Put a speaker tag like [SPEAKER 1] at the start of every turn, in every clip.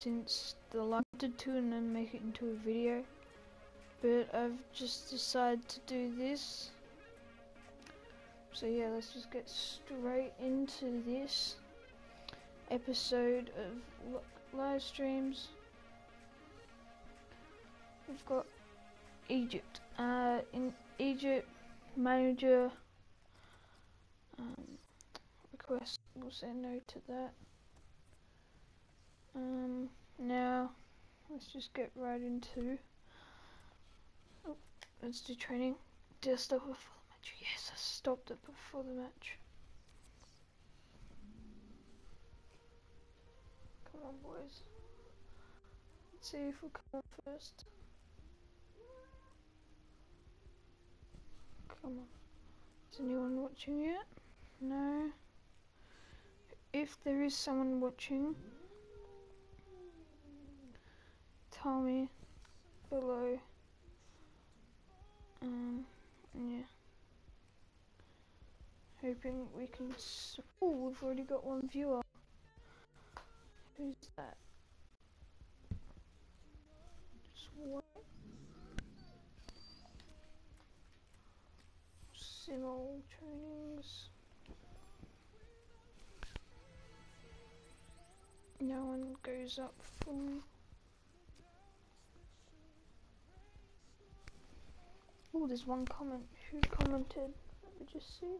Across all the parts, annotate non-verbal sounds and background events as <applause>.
[SPEAKER 1] since the wanted to and then make it into a video. But I've just decided to do this. So yeah, let's just get straight into this episode of live streams. We've got Egypt. Uh, in Egypt, manager um, request. We'll say no to that. Um, now, let's just get right into. Oh, let's do training. Did I stop before the match? Yes, I stopped it before the match. Come on, boys. Let's see if we'll come first. Come on. Is anyone watching yet? No. If there is someone watching, tell me below. Um, yeah. Hoping we can. Oh, we've already got one viewer. Who's that? Simul trainings. No one goes up for me. Oh, there's one comment. Who commented? Let me just see.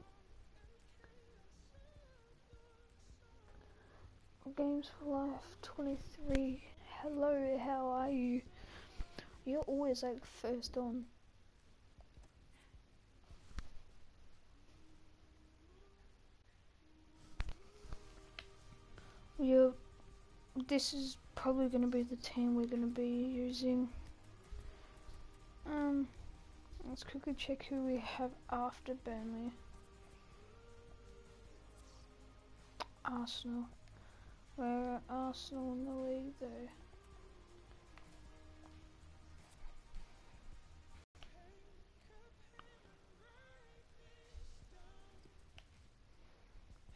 [SPEAKER 1] Games for Life 23. Hello, how are you? You're always like first on. We're, this is probably going to be the team we're going to be using. Um, let's quickly check who we have after Burnley. Arsenal. We're Arsenal in the league though.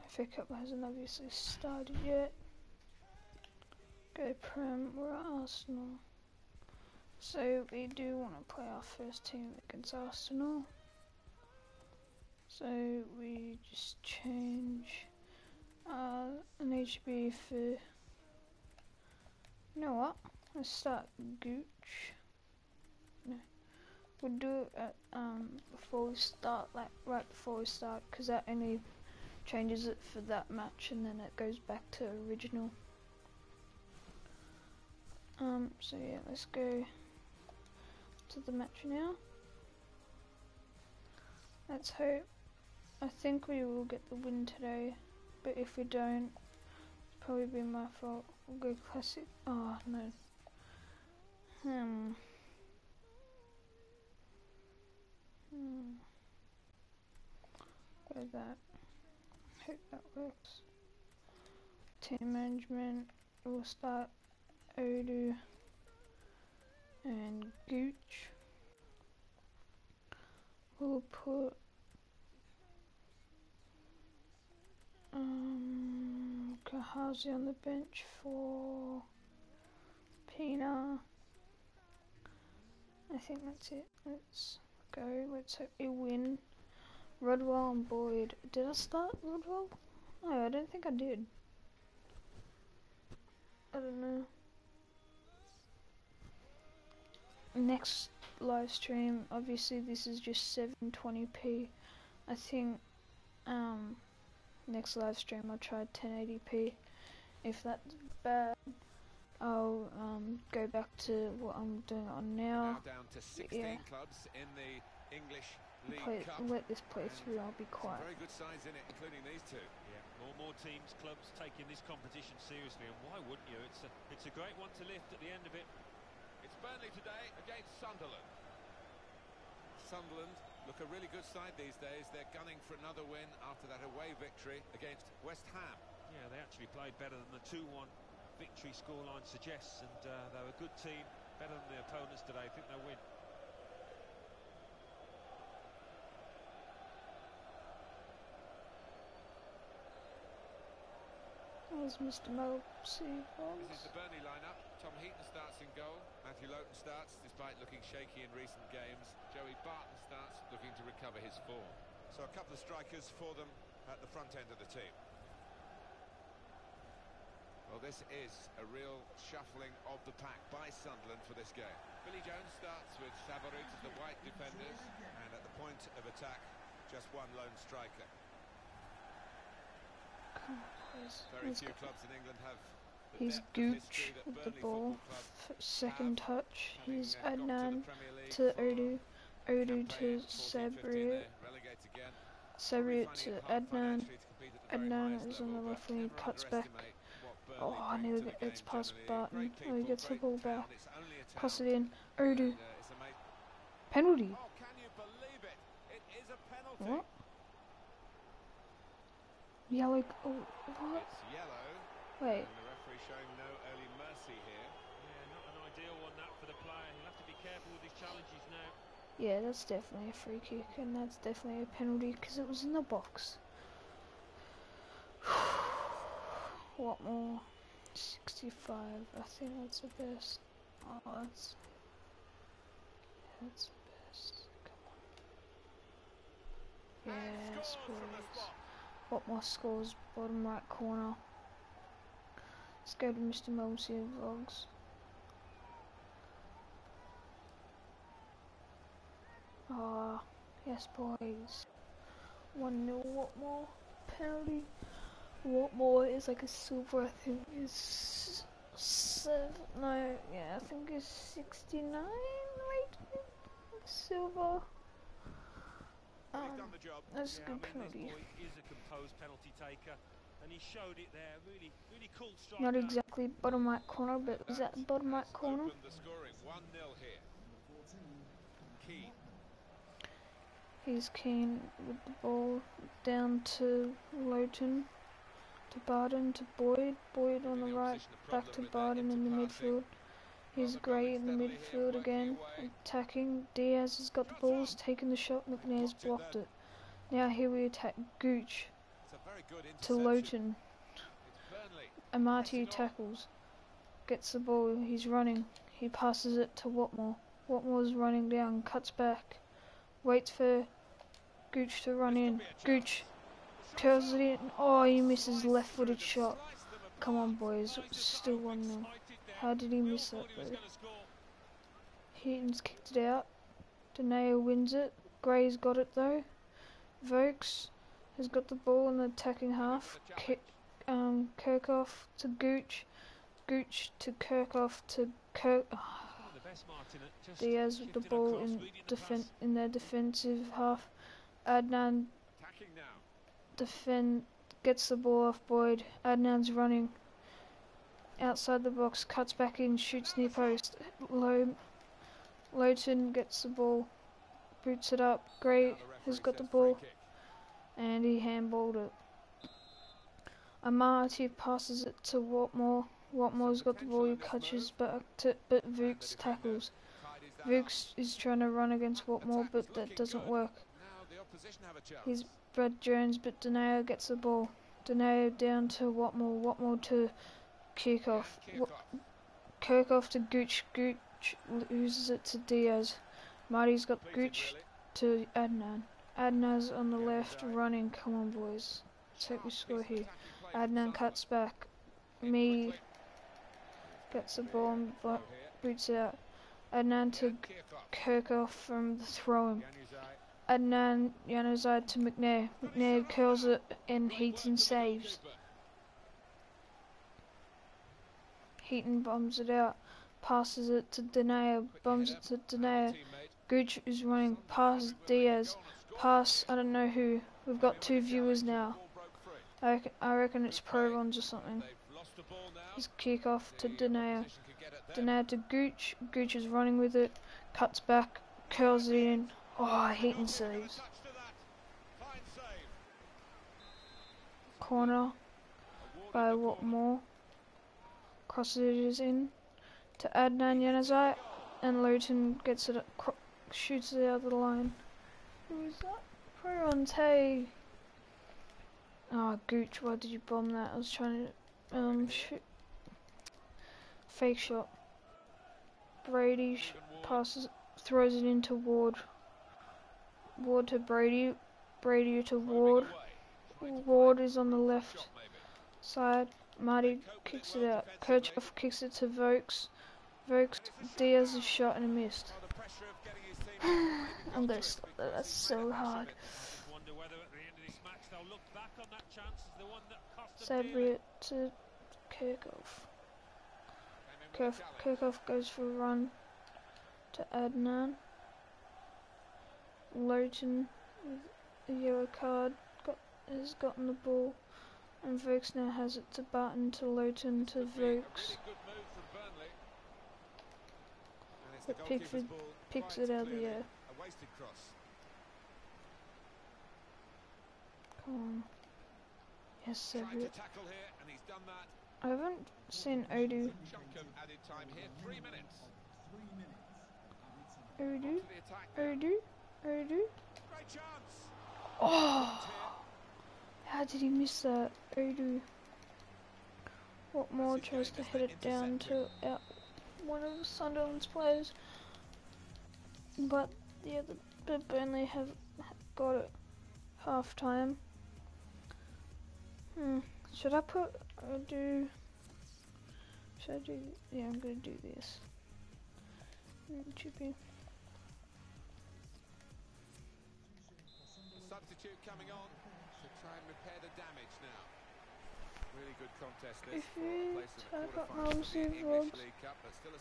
[SPEAKER 1] FA Cup hasn't obviously started yet. Go Prem, we're at Arsenal. So we do want to play our first team against Arsenal. So we just change uh, an HB for. You know what? Let's start Gooch. No, we'll do it at, um before we start, like right before we start, because that only changes it for that match, and then it goes back to original. Um. So yeah, let's go to the match now. Let's hope. I think we will get the win today. But if we don't, it's probably be my fault. We'll go classic. Oh no. Hmm. Hmm. Go that. Hope that works. Team management. We'll start Odu and Gooch. We'll put Um, Kahazi on the bench for Pina. I think that's it. Let's go. Let's hope we win. Rodwell and Boyd. Did I start Rodwell? No, I don't think I did. I don't know. Next live stream, obviously this is just 720p. I think um next live stream I'll try 1080p. If that's bad, I'll um, go back to what I'm doing on now.
[SPEAKER 2] now down to 16 yeah. clubs in the English League
[SPEAKER 1] play, Let this play through. I'll be quiet.
[SPEAKER 2] Very good sides in it, including these two.
[SPEAKER 3] Yeah, more more teams, clubs taking this competition seriously, and why wouldn't you? It's a it's a great one to lift at the end of it.
[SPEAKER 2] It's Burnley today against Sunderland. Sunderland look a really good side these days. They're gunning for another win after that away victory against West Ham.
[SPEAKER 3] Yeah, they actually played better than the 2-1 victory scoreline suggests, and uh, they're a good team, better than the opponents today. I think they'll win.
[SPEAKER 1] Was Mr. Mosi
[SPEAKER 2] This is the Burnley lineup. Tom Heaton starts in goal. Matthew Lowton starts, despite looking shaky in recent games. Joey Barton starts, looking to recover his form. So a couple of strikers for them at the front end of the team. Well, this is a real shuffling of the pack by Sunderland for this game. Billy Jones starts with Savarit as the white defenders, and at the point of attack, just one lone striker.
[SPEAKER 1] Come on, boys.
[SPEAKER 2] Very few clubs in England have
[SPEAKER 1] He's
[SPEAKER 2] depth
[SPEAKER 1] Gooch with the ball. Second touch. He's
[SPEAKER 2] uh, got to the
[SPEAKER 1] Adnan to Odu. Odu to
[SPEAKER 2] campaign 14-15,
[SPEAKER 1] Sabri.
[SPEAKER 2] they relegate again. Probably
[SPEAKER 1] Sabri to
[SPEAKER 2] it
[SPEAKER 1] Adnan.
[SPEAKER 2] financially to compete at the very
[SPEAKER 1] Adnan is on the left wing, cuts back. Oh, I knew
[SPEAKER 2] the
[SPEAKER 1] it's past. Barton. Oh, he gets the ball back.
[SPEAKER 2] it's only a
[SPEAKER 1] Cross it in. Odu.
[SPEAKER 2] uh, ama-
[SPEAKER 1] Penalty.
[SPEAKER 2] Oh, can you believe it? It is a penalty.
[SPEAKER 1] What? Yellow. Oh, what?
[SPEAKER 2] It's yellow.
[SPEAKER 1] Wait.
[SPEAKER 2] And the referee showing no early mercy here.
[SPEAKER 3] Yeah, not an ideal one that for the player. He'll have to be careful with his challenges now.
[SPEAKER 1] Yeah, that's definitely a free kick, and that's definitely a penalty because it was in the box. <sighs> Watmore? 65. I think that's the best. Oh, that's. That's the best. Come on.
[SPEAKER 2] And
[SPEAKER 1] Yes,
[SPEAKER 2] scored
[SPEAKER 1] Watmore scores? Bottom right corner. Let's go to Mr. Mosley Vlogs. Ah, yes, boys. 1 0 Watmore penalty. Watmore is like a silver, I think is seven. No, yeah, I think it's 69 rated. Silver. Um,
[SPEAKER 2] done the job.
[SPEAKER 1] that's a
[SPEAKER 3] yeah,
[SPEAKER 1] good
[SPEAKER 3] I mean,
[SPEAKER 1] penalty.
[SPEAKER 3] is a composed penalty taker, and he showed it there. Really, really cool strike.
[SPEAKER 1] Not exactly bottom right corner, but is that the bottom right corner?
[SPEAKER 2] opened the scoring. 1-0 here. Keane.
[SPEAKER 1] He's keen with the ball down to Lowton, to Barton, to Boyd. Boyd on the right, back to Barton in the midfield. He's great in the midfield again, attacking. Diaz has got the ball, he's taken the shot, McNair's
[SPEAKER 2] Blocked it.
[SPEAKER 1] Now here we attack Gooch to. Lowton. Amati tackles, gets the ball, he's running. He passes it to Watmore. Watmore's running down, cuts back, waits for Gooch to run in. Gooch curls it in. Oh, he misses left footed shot. Come on, boys, still 1 0. How did he miss that though? Heaton's kicked it out. Deneo wins it. Gray's got it though. Vokes has got the ball in the attacking half. Ki um, Kirchhoff to Gooch. Gooch to Kirchhoff to Kirk.
[SPEAKER 3] One of the best, Martin,
[SPEAKER 1] Diaz with the ball in defen in their defensive half. Adnan
[SPEAKER 2] Attacking now.
[SPEAKER 1] defend gets the ball off Boyd. Adnan's running outside the box, cuts back in, shoots near post. Low Lowton gets the ball, boots it up. Gray has got the ball and he handballed it. Amati passes it to Watmore. Watmore's got the ball, he catches back to but Vokes tackles.
[SPEAKER 2] Tidies that up.
[SPEAKER 1] Vokes is trying to run against Watmore but that doesn't work.
[SPEAKER 2] Now the opposition have a chance.
[SPEAKER 1] He's Brad Jones, but Deneo gets the ball. Deneo down to Watmore. Watmore to Kirchhoff. Wa-
[SPEAKER 2] Kirchhoff.
[SPEAKER 1] To Gooch. Gooch loses it to Diaz. Marty's got Gooch to Adnan. Adnan's on the left, running. Come on, boys. Hope we score here. Adnan cuts back. Me gets the ball and
[SPEAKER 2] Throw
[SPEAKER 1] bu-
[SPEAKER 2] here.
[SPEAKER 1] boots it out. Adnan to
[SPEAKER 2] Kirchhoff.
[SPEAKER 1] From the throw.
[SPEAKER 2] Januzaj.
[SPEAKER 1] Adnan Januzaj to McNair. McNair curls it and Heaton
[SPEAKER 2] work with the
[SPEAKER 1] saves.
[SPEAKER 2] goalkeeper.
[SPEAKER 1] Heaton bombs it out, passes it to Denea, bombs it to Denea. Gooch is running past
[SPEAKER 2] hoping for a
[SPEAKER 1] Diaz, pass I don't know who. We've got two viewers now.
[SPEAKER 2] the ball broke free.
[SPEAKER 1] I reckon, I reckon it's
[SPEAKER 2] Good
[SPEAKER 1] pro runs or something.
[SPEAKER 2] They've lost the ball now.
[SPEAKER 1] He's kick off to
[SPEAKER 2] The
[SPEAKER 1] Denea.
[SPEAKER 2] opposition could get at them.
[SPEAKER 1] Denea to Gooch. Gooch is running with it, cuts back, curls it in. Oh, Heaton saves.
[SPEAKER 2] got a touch to that. Fine save.
[SPEAKER 1] Corner by. Watmore. Crosses in to Adnan Januzaj, and Lowton gets it, shoots it out of the line. Who was that? Pro runs, hey. Oh, Gooch, why did you bomb that? I was trying to um, shoot, fake shot. Brady sh passes, throws it into Ward. Ward to Brady. Brady to Ward. Ward is on the left side. Marty kicks it out. Kirchhoff kicks it to Vokes. Vokes, Diaz's shot and a missed. <sighs> I'm gonna stop that, that's so hard. Sabriot to Kirchhoff. Kirchhoff goes for a run to Adnan. Lowton with a yellow card got, has gotten the ball and Vokes now has it to Barton to Lowton to Vokes. But Pickford picks it out of the air. Come on. Yes, Cedric. I haven't seen Odu. Odu? Odu? Odu? Oh! How did he miss that? Odu. Watmore tries to hit it down to out one of Sunderland's players. But the other but Burnley have got it half time. Hmm. Should I put or do should I do yeah I'm gonna do this. Hmm, Chippy.
[SPEAKER 2] Substitute coming on to try and repair the damage now. Really good contest this
[SPEAKER 1] if you type up Mosey Vlogs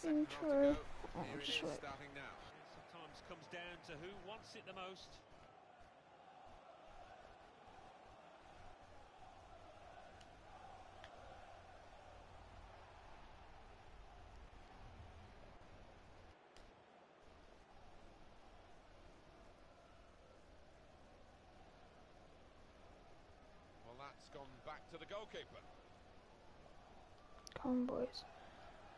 [SPEAKER 1] intro, oh, just wait.
[SPEAKER 3] Sometimes comes down to who wants it the most.
[SPEAKER 2] That's gone back to the goalkeeper.
[SPEAKER 1] Come on, boys.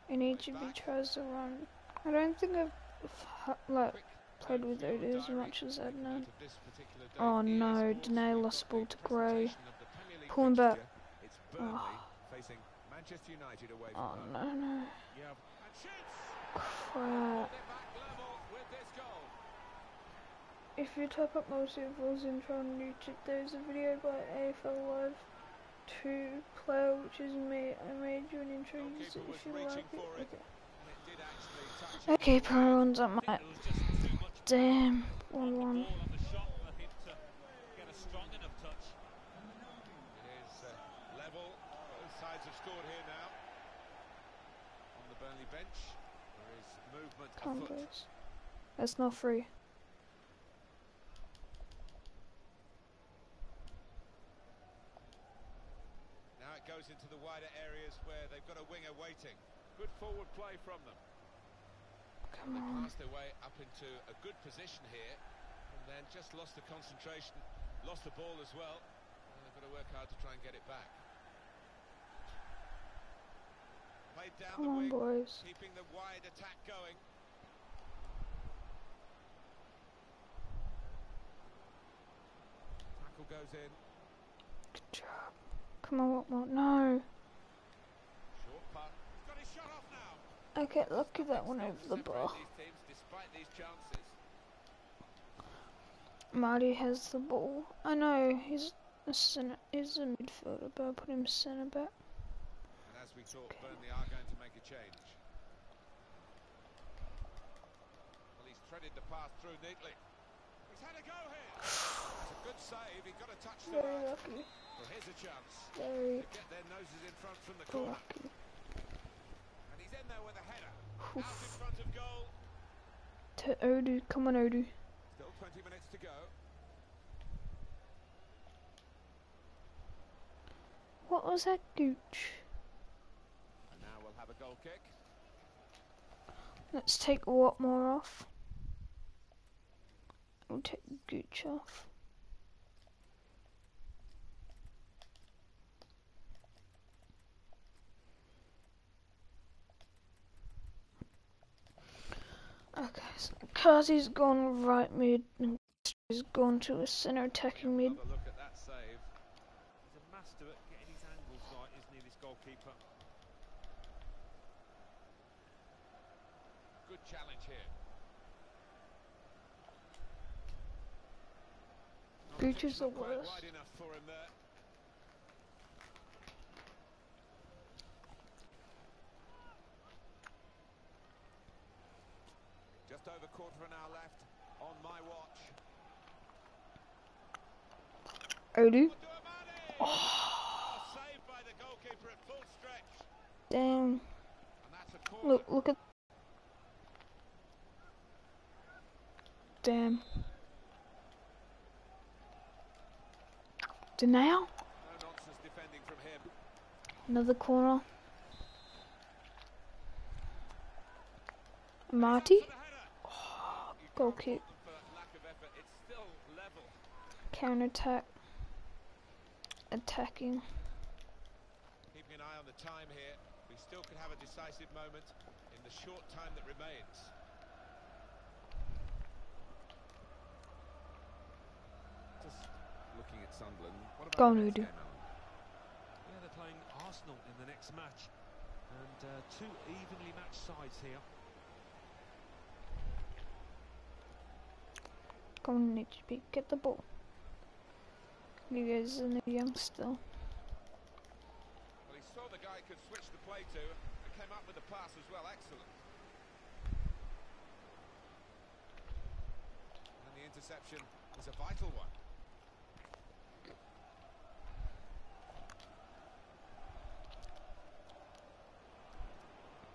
[SPEAKER 1] And HB tries to run. I don't think I've like played with Odo as much as Adnan. Oh no, Dene lost ball to Gray. Pulling back. Ah. Oh. oh no, no. Crap. If you type up most of intro on YouTube, there's a video by AFL Live 2 player, which is me. I made you an intro, use it if you like it. Okay. Okay, pro <laughs> one's on my. Damn, 1 1. Combos. That's not free.
[SPEAKER 2] Goes into the wider areas where they've got a winger waiting. Good forward play from them.
[SPEAKER 1] Come
[SPEAKER 2] they
[SPEAKER 1] on.
[SPEAKER 2] passed their way up into a good position here and then just lost the concentration, lost the ball as well. And they've got to work hard to try and get it back. Played down
[SPEAKER 1] Come
[SPEAKER 2] the
[SPEAKER 1] on, boys.
[SPEAKER 2] keeping the wide attack going. Tackle goes in.
[SPEAKER 1] Come on, Watmore? No.
[SPEAKER 2] Short putt. He's got his shot off now.
[SPEAKER 1] I get lucky that one over the bar.
[SPEAKER 2] These teams, these.
[SPEAKER 1] Marty has the ball. I know he's a center, he's a midfielder, but I put him centre back.
[SPEAKER 2] And as we thought, Burnley are going to make a change. Well, he's threaded the path through neatly. He's had a go here. It's a good save. He got a touch
[SPEAKER 1] Very lucky.
[SPEAKER 2] Well, here's a chance
[SPEAKER 1] Very
[SPEAKER 2] to get their noses in front from the corner.
[SPEAKER 1] lucky.
[SPEAKER 2] And he's in there with a header. Out in front of goal.
[SPEAKER 1] To Odu. Come on, Odu.
[SPEAKER 2] Still 20 minutes to go.
[SPEAKER 1] What was that gooch?
[SPEAKER 2] And now we'll have a goal kick.
[SPEAKER 1] Let's take Watmore off. We'll take Gooch off. Okay, so Kazi's gone right mid and he's gone to a centre attacking mid.
[SPEAKER 2] A look at that save.
[SPEAKER 3] He's a master at getting his angles right, isn't he, this goalkeeper? goalkeeper.
[SPEAKER 2] Good challenge here. Not
[SPEAKER 1] Gooch
[SPEAKER 2] just
[SPEAKER 1] is the
[SPEAKER 2] not quite
[SPEAKER 1] worst.
[SPEAKER 2] Wide enough for him there. Just over quarter of an hour left on my watch.
[SPEAKER 1] Odu.
[SPEAKER 2] Oh, saved by the goalkeeper at full stretch.
[SPEAKER 1] Damn.
[SPEAKER 2] And that's a corner.
[SPEAKER 1] Look, look at. Damn. Denial.
[SPEAKER 2] No defending from him.
[SPEAKER 1] Another corner. Marty.
[SPEAKER 2] For the header.
[SPEAKER 1] Goal
[SPEAKER 2] can't
[SPEAKER 1] kick.
[SPEAKER 2] fault them for lack of effort. It's still level.
[SPEAKER 1] Counter attack. Attacking.
[SPEAKER 2] Keeping an eye on the time here. We still could have a decisive moment in the short time that remains. Just looking at Sunderland. What about
[SPEAKER 1] Go
[SPEAKER 2] the next
[SPEAKER 1] Udo.
[SPEAKER 2] game, Alan?
[SPEAKER 3] Yeah, they're playing Arsenal in the next match. And uh, two evenly matched sides here.
[SPEAKER 1] Come on, need to be get the ball. You guys are new youngster.
[SPEAKER 2] Well, he saw the guy could switch the play to and came up with the pass as well. Excellent. And the interception was a vital one.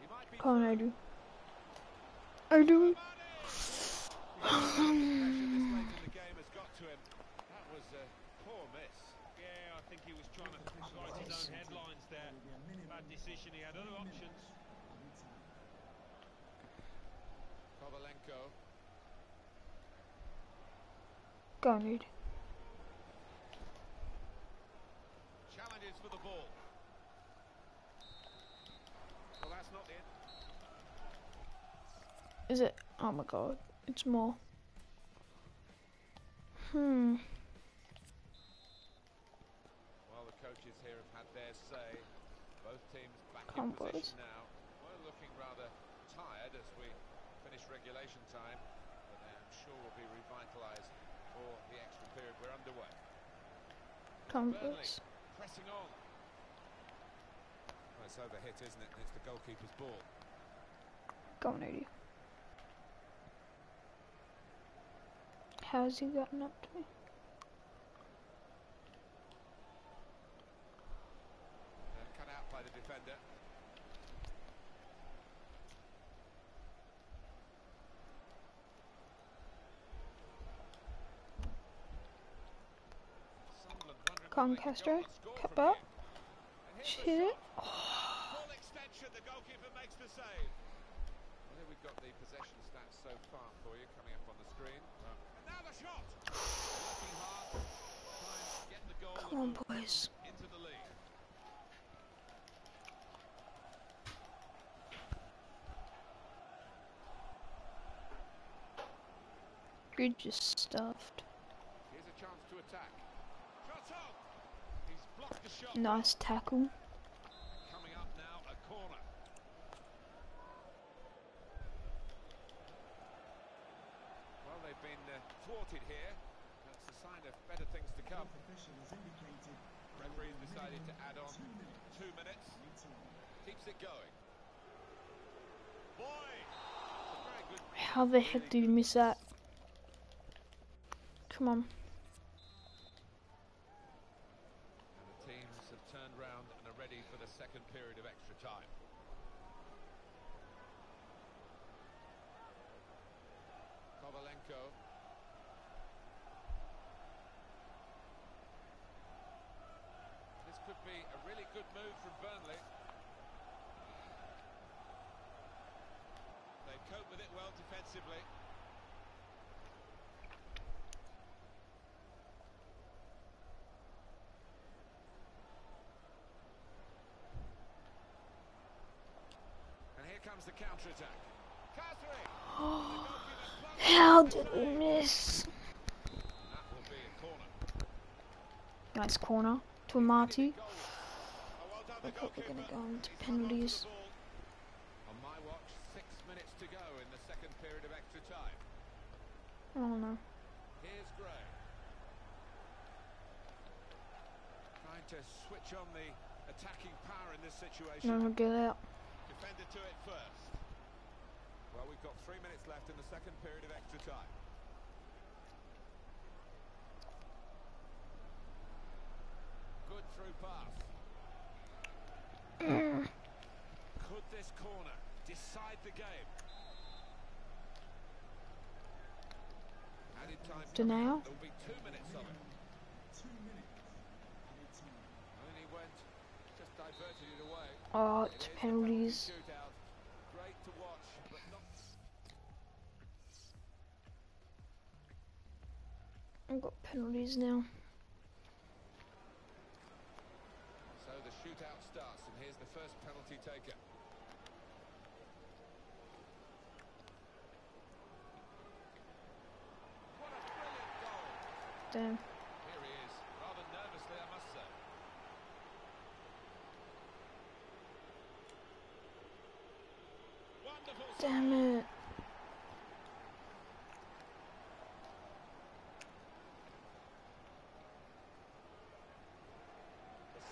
[SPEAKER 2] He might be
[SPEAKER 1] Come on,
[SPEAKER 2] through.
[SPEAKER 1] Odu. Odu.
[SPEAKER 2] Mane! Pressure this late in the game has got to him. That was a poor miss.
[SPEAKER 3] Yeah, I think he was trying to write his own headlines there. Bad decision, he had other options.
[SPEAKER 2] Kovalenko.
[SPEAKER 1] Go on, Odu.
[SPEAKER 2] Challenges for the ball. Well, that's not it.
[SPEAKER 1] Is it? Oh my god. It's more. Hmm.
[SPEAKER 2] Well, the coaches here have had their say. Both teams back
[SPEAKER 1] Come
[SPEAKER 2] in
[SPEAKER 1] on,
[SPEAKER 2] position
[SPEAKER 1] boys.
[SPEAKER 2] now. We're looking rather tired as we finish regulation time, but I'm sure we'll be revitalised for the extra period. We're underway.
[SPEAKER 1] Come on,
[SPEAKER 2] Burnley
[SPEAKER 1] boys.
[SPEAKER 2] pressing on. Well, it's overhit, isn't it? It's the goalkeeper's ball.
[SPEAKER 1] Go on, Odu. How's he gotten up to me?
[SPEAKER 2] Uh, cut out by the defender. Sunderland wondering
[SPEAKER 1] Come on,
[SPEAKER 2] whether they can
[SPEAKER 1] Castro.
[SPEAKER 2] go on and score
[SPEAKER 1] Cut
[SPEAKER 2] from
[SPEAKER 1] back.
[SPEAKER 2] here. And here's
[SPEAKER 1] Hit
[SPEAKER 2] the
[SPEAKER 1] it.
[SPEAKER 2] shot. Full extension, the goalkeeper makes the save. Well, here we've got the possession stats so far for you coming up on the screen. And now the shot. Working hard, try and get the goal that
[SPEAKER 1] Come on, boys.
[SPEAKER 2] into the lead.
[SPEAKER 1] You're just stuffed.
[SPEAKER 2] Here's a chance to attack. Shot on. He's blocked the shot.
[SPEAKER 1] Nice tackle.
[SPEAKER 2] Coming up now, a corner. Well, they've been uh, thwarted here. That's a sign of better things to come. Decided to add on two minutes. Keeps it going. Boy!
[SPEAKER 1] How the heck did you miss that? Come on.
[SPEAKER 2] And the teams have turned round and are ready for the second period of extra time. Kovalenko. This could be a really good move from Burnley. They cope with it well defensively. And here comes the counter-attack. Catherine!
[SPEAKER 1] How did we miss?
[SPEAKER 2] That will be a corner.
[SPEAKER 1] Nice corner to Marty.
[SPEAKER 2] Goal. Oh,
[SPEAKER 1] We're going to go into penalties.
[SPEAKER 2] On my watch, six minutes to go in the second period of extra time.
[SPEAKER 1] I don't.
[SPEAKER 2] Here's Gray. Trying to switch on the attacking power in this situation.
[SPEAKER 1] No, get out.
[SPEAKER 2] Defender to it first. Well, we've got three minutes left in the second period of extra time. Good through pass. Could this corner decide the game? Added time.
[SPEAKER 1] Denial.
[SPEAKER 2] There will be two minutes of it. And he went, just diverted it away.
[SPEAKER 1] Oh, it's penalties.
[SPEAKER 2] Great to watch, but not
[SPEAKER 1] I've got penalties now.
[SPEAKER 2] So the shootout starts, and here's the first penalty taken. What a brilliant goal!
[SPEAKER 1] Damn.
[SPEAKER 2] Here he is, rather nervously, I must say. Wonderful
[SPEAKER 1] Damn it.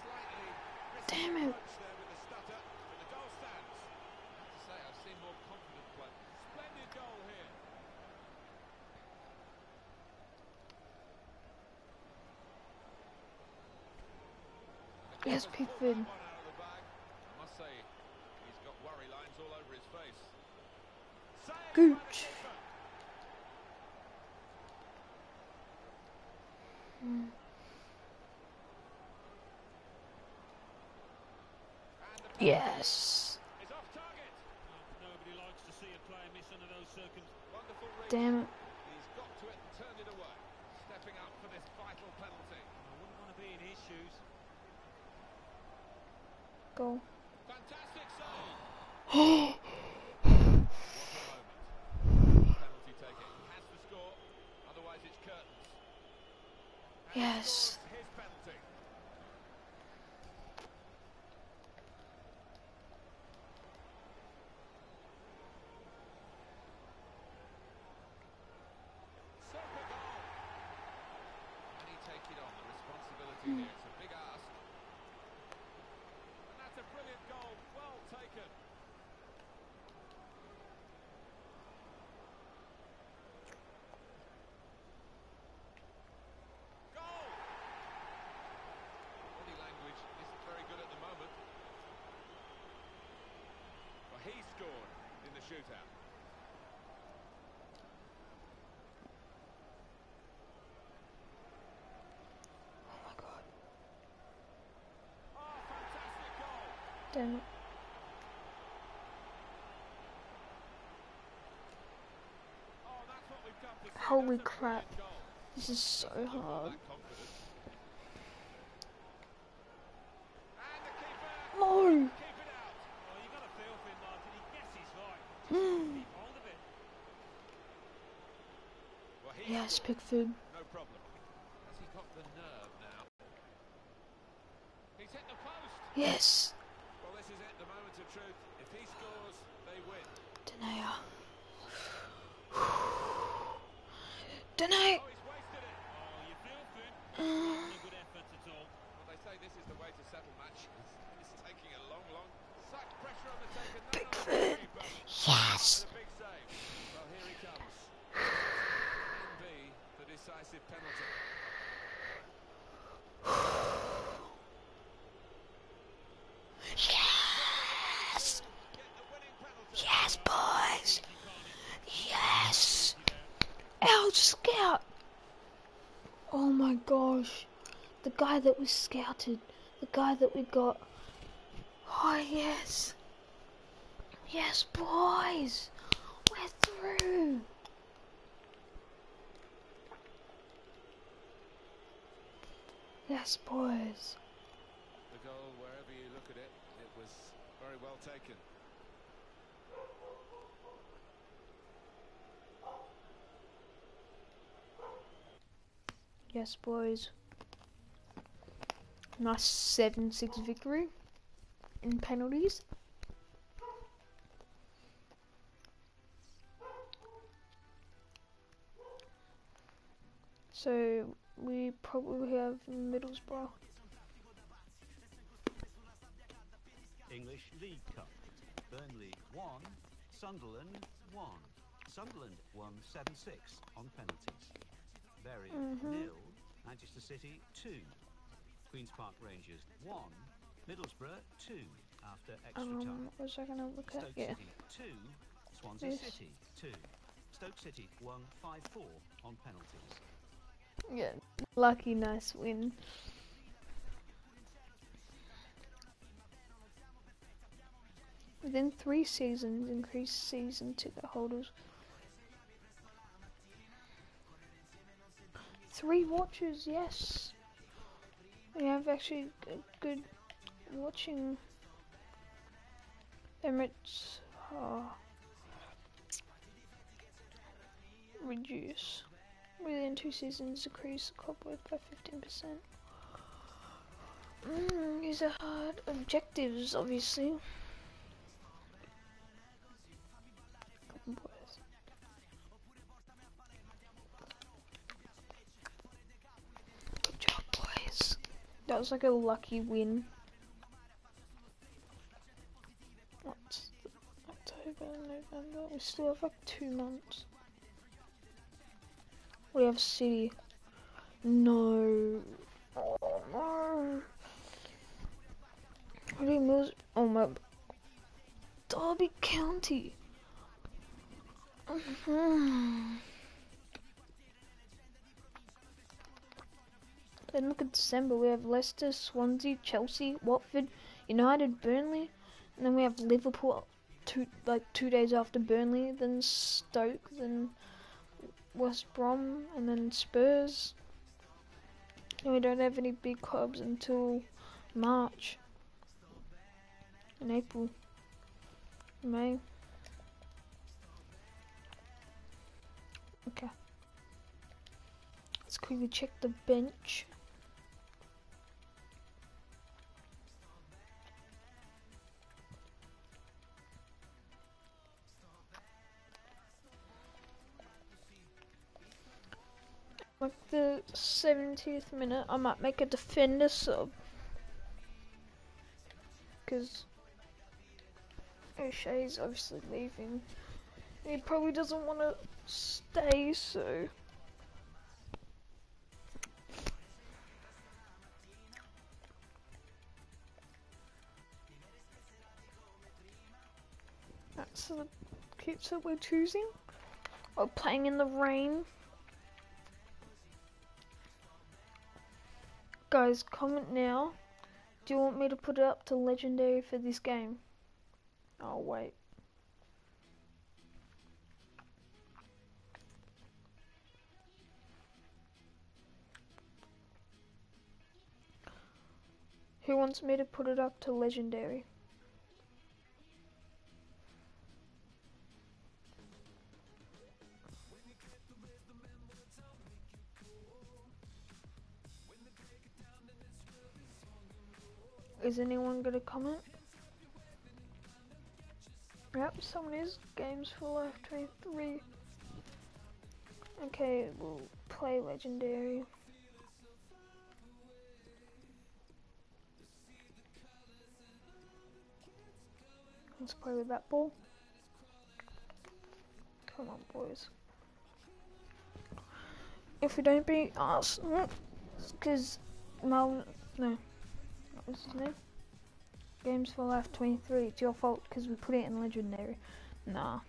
[SPEAKER 2] Slightly risky
[SPEAKER 1] Damn it.
[SPEAKER 2] approach there with the stutter, but the goal stands. I have to say, I've seen more confident play. Splendid goal here. The
[SPEAKER 1] Yes,
[SPEAKER 2] keeper's pulled
[SPEAKER 1] Pickford.
[SPEAKER 2] that one out of the bag. I must say, he's got worry lines all over his face. Saved by the
[SPEAKER 1] Gooch.
[SPEAKER 2] keeper.
[SPEAKER 1] Hmm.
[SPEAKER 2] And the penalty
[SPEAKER 1] Yes.
[SPEAKER 2] is off target.
[SPEAKER 3] Nobody likes to see a player miss under those circumstances.
[SPEAKER 2] Wonderful reach.
[SPEAKER 1] Damn it.
[SPEAKER 2] He's got to it and turned it away. Stepping up for this vital penalty.
[SPEAKER 3] I wouldn't want to be in his shoes.
[SPEAKER 1] Go.
[SPEAKER 2] Fantastic save. What a moment. Penalty taken. He has to score. Otherwise it's curtains. And <gasps>
[SPEAKER 1] Yes.
[SPEAKER 2] scores His penalty. Super goal. Can he take it on? The responsibility here. It's a big ask. And that's a brilliant goal. Well taken. Goal! Body language isn't very good at the moment. Well, he scored in the shootout.
[SPEAKER 1] Oh my god.
[SPEAKER 2] Oh, fantastic goal!
[SPEAKER 1] Damn it. Holy crap. This is so hard.
[SPEAKER 2] that confidence. And the keeper
[SPEAKER 1] No.
[SPEAKER 2] keep it out.
[SPEAKER 3] Oh, you got a feel for him, Martin. He guesses right.
[SPEAKER 1] Hmm.
[SPEAKER 3] Keep hold of it.
[SPEAKER 1] Yes,
[SPEAKER 2] scored. No problem. Has he got the nerve now? He's hit the post.
[SPEAKER 1] Yes.
[SPEAKER 2] Well, this is it, the moment of truth. If he scores, they win.
[SPEAKER 1] Denia. Denia.
[SPEAKER 2] Oh, he's wasted it.
[SPEAKER 3] Oh, you feel for him.
[SPEAKER 1] Uh,
[SPEAKER 3] Not a good effort at all.
[SPEAKER 2] Well, they say this is the way to settle matches. It's taking a long, long... Such pressure on the taken. No, no,
[SPEAKER 1] Pickford.
[SPEAKER 2] keeper.
[SPEAKER 1] Yes.
[SPEAKER 2] And a big save. Well, here he comes. Can be the penalty.
[SPEAKER 1] Yes. Yes, boys. Yes. El Scout. Oh my gosh. The guy that we scouted. The guy that we got. Oh, yes. Yes, boys. We're through. Yes, boys.
[SPEAKER 2] The goal, wherever you look at it, it was very well taken.
[SPEAKER 1] Yes, boys. Nice 7 6 victory. in penalties. So we probably have Middlesbrough.
[SPEAKER 4] English League Cup. Burnley 1, Sunderland 1. Sunderland won 7-6 on penalties. Bury
[SPEAKER 1] Mhm.
[SPEAKER 4] nil, Manchester City 2. Queen's Park Rangers 1, Middlesbrough 2 after extra
[SPEAKER 1] Um,
[SPEAKER 4] time.
[SPEAKER 1] what was I gonna look at?
[SPEAKER 4] Stoke
[SPEAKER 1] Yeah.
[SPEAKER 4] City 2, Swansea
[SPEAKER 1] Yes.
[SPEAKER 4] City 2. Stoke City won 5-4 on penalties.
[SPEAKER 1] Yeah. Lucky nice win. Within three seasons, increase season ticket holders. Three watches, yes. We have actually g- good watching. Emirates uh, reduce. Within two seasons, decrease the worth by 15%. Mm, these are hard objectives, obviously. Good job, boys. That was like a lucky win. What's October, November? We still have like two months. We have City. No. Oh no. What do you Mills? Oh my. Derby County. <sighs> Then look at December. We have Leicester, Swansea, Chelsea, Watford, United, Burnley, and then we have Liverpool. Two like two days after Burnley, then Stoke, then West Brom, and then Spurs. And we don't have any big clubs until March. In April. May. Okay. Let's quickly check the bench. Like the 70th minute, I might make a defender sub. Because O'Shea's obviously leaving. He probably doesn't want to stay, so. That's the kits that we're choosing. We're playing in the rain. Guys, comment now. Do you want me to put it up to legendary for this game? Oh, wait. Who wants me to put it up to legendary? Is anyone gonna comment? Yep, someone is. Games for Life 23. Okay, we'll play Legendary. Let's play with that ball. Come on, boys. If we don't beat Arsenal, because Mal, no, what's his name? Games for Life 23. It's your fault because we put it in Legendary. Nah.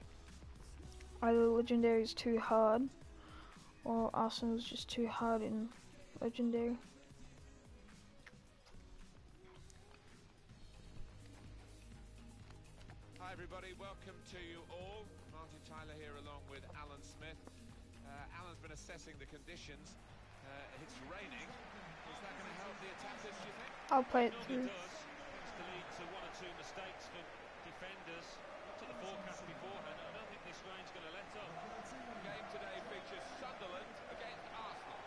[SPEAKER 1] Either Legendary is too hard, or Arsenal's just too hard in Legendary.
[SPEAKER 2] Hi everybody, welcome to you all. Martin Tyler here along with Alan Smith. Uh, Alan's been assessing the conditions. Uh, it's raining. Is that going to help the attackers, do you think?
[SPEAKER 1] I'll play it through.
[SPEAKER 3] does. Tends to lead to one or two mistakes from defenders. Looked at the forecast beforehand. I don't think this rain's going to let up.
[SPEAKER 2] The game today features Sunderland against Arsenal.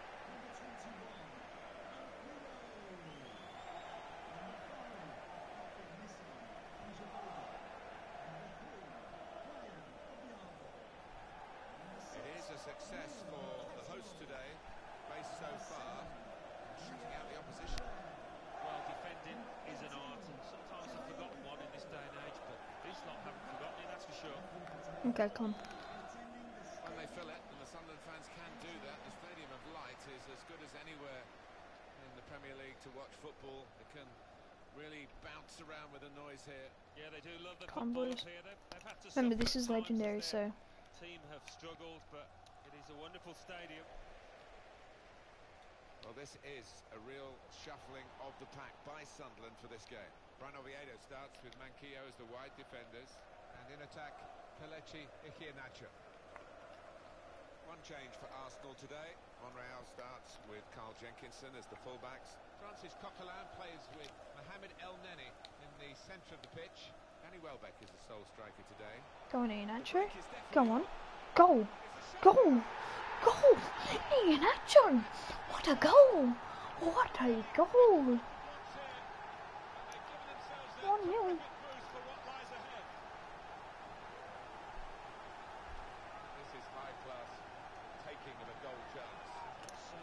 [SPEAKER 2] success for the host today, based so far on shutting out the opposition.
[SPEAKER 3] Well, defending is an art, and sometimes a forgotten one in this day and age, but these lot haven't forgotten it, that's for sure.
[SPEAKER 1] Okay, come.
[SPEAKER 2] When they fill it, and the Sunderland fans can do that, the Stadium of Light is as good as anywhere in the Premier League to watch football. They can really bounce around with the noise here.
[SPEAKER 3] Yeah, they do love the
[SPEAKER 1] Come,
[SPEAKER 3] football
[SPEAKER 1] boys.
[SPEAKER 3] up here. They've, they've had to
[SPEAKER 1] Remember, this is
[SPEAKER 3] at times as
[SPEAKER 1] legendary,
[SPEAKER 3] their
[SPEAKER 1] so
[SPEAKER 3] Team have struggled, but it is a wonderful stadium.
[SPEAKER 2] Well, this is a real shuffling of the pack by Sunderland for this game. Brian Oviedo starts with Manquillo as the wide defenders. And in attack, Kelechi Iheanacho. One change for Arsenal today. Monreal starts with Carl Jenkinson as the fullbacks. Francis Coquelin plays with Mohamed Elneny in the centre of the pitch. Danny Welbeck is the sole striker today.
[SPEAKER 1] go on, Ian
[SPEAKER 2] The
[SPEAKER 1] Acho.
[SPEAKER 2] break is definitely
[SPEAKER 1] Go on. Goal. Goal. Goal. Ian What a goal. What a goal. One nil.
[SPEAKER 2] This is high class taking of a goal chance.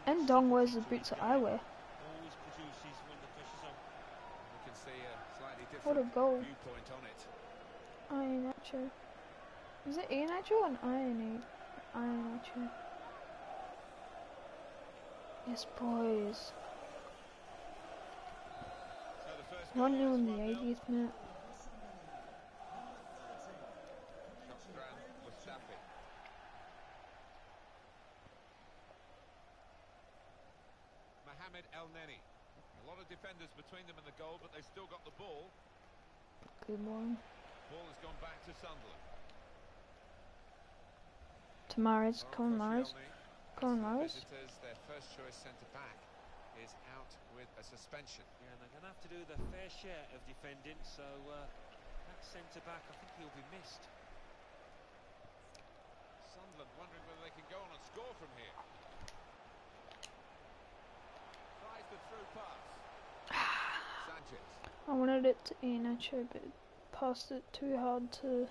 [SPEAKER 1] And Ndong wears the boots that I wear.
[SPEAKER 3] Always produces when the pressure's on.
[SPEAKER 2] We can see a slightly
[SPEAKER 1] What a goal.
[SPEAKER 2] viewpoint on it.
[SPEAKER 1] Ian Acho. Is it Ian Acho or Ian Iron Acho? Yes, boys.
[SPEAKER 2] So the first
[SPEAKER 1] 1
[SPEAKER 2] goal
[SPEAKER 1] 0 in the
[SPEAKER 2] 1-0.
[SPEAKER 1] 80th minute.
[SPEAKER 2] Shkodran Mustafi. Mohamed Elneny. A lot of defenders between them and the goal, but they've still got the ball.
[SPEAKER 1] Good one.
[SPEAKER 2] Ball has gone back to Sunderland.
[SPEAKER 1] Tamaris.
[SPEAKER 2] Laurent
[SPEAKER 1] Come on, Maris.
[SPEAKER 2] Koscielny.
[SPEAKER 1] Come on,
[SPEAKER 2] The their first choice centre back is out with a suspension.
[SPEAKER 3] Yeah, and they're going to have to do their fair share of defending, so uh, that centre back, I think he'll be missed.
[SPEAKER 2] Sunderland wondering whether they can go on and score from here. Tries the through pass. <sighs> Sanchez.
[SPEAKER 1] I wanted it to Ian Acho, but passed it too hard to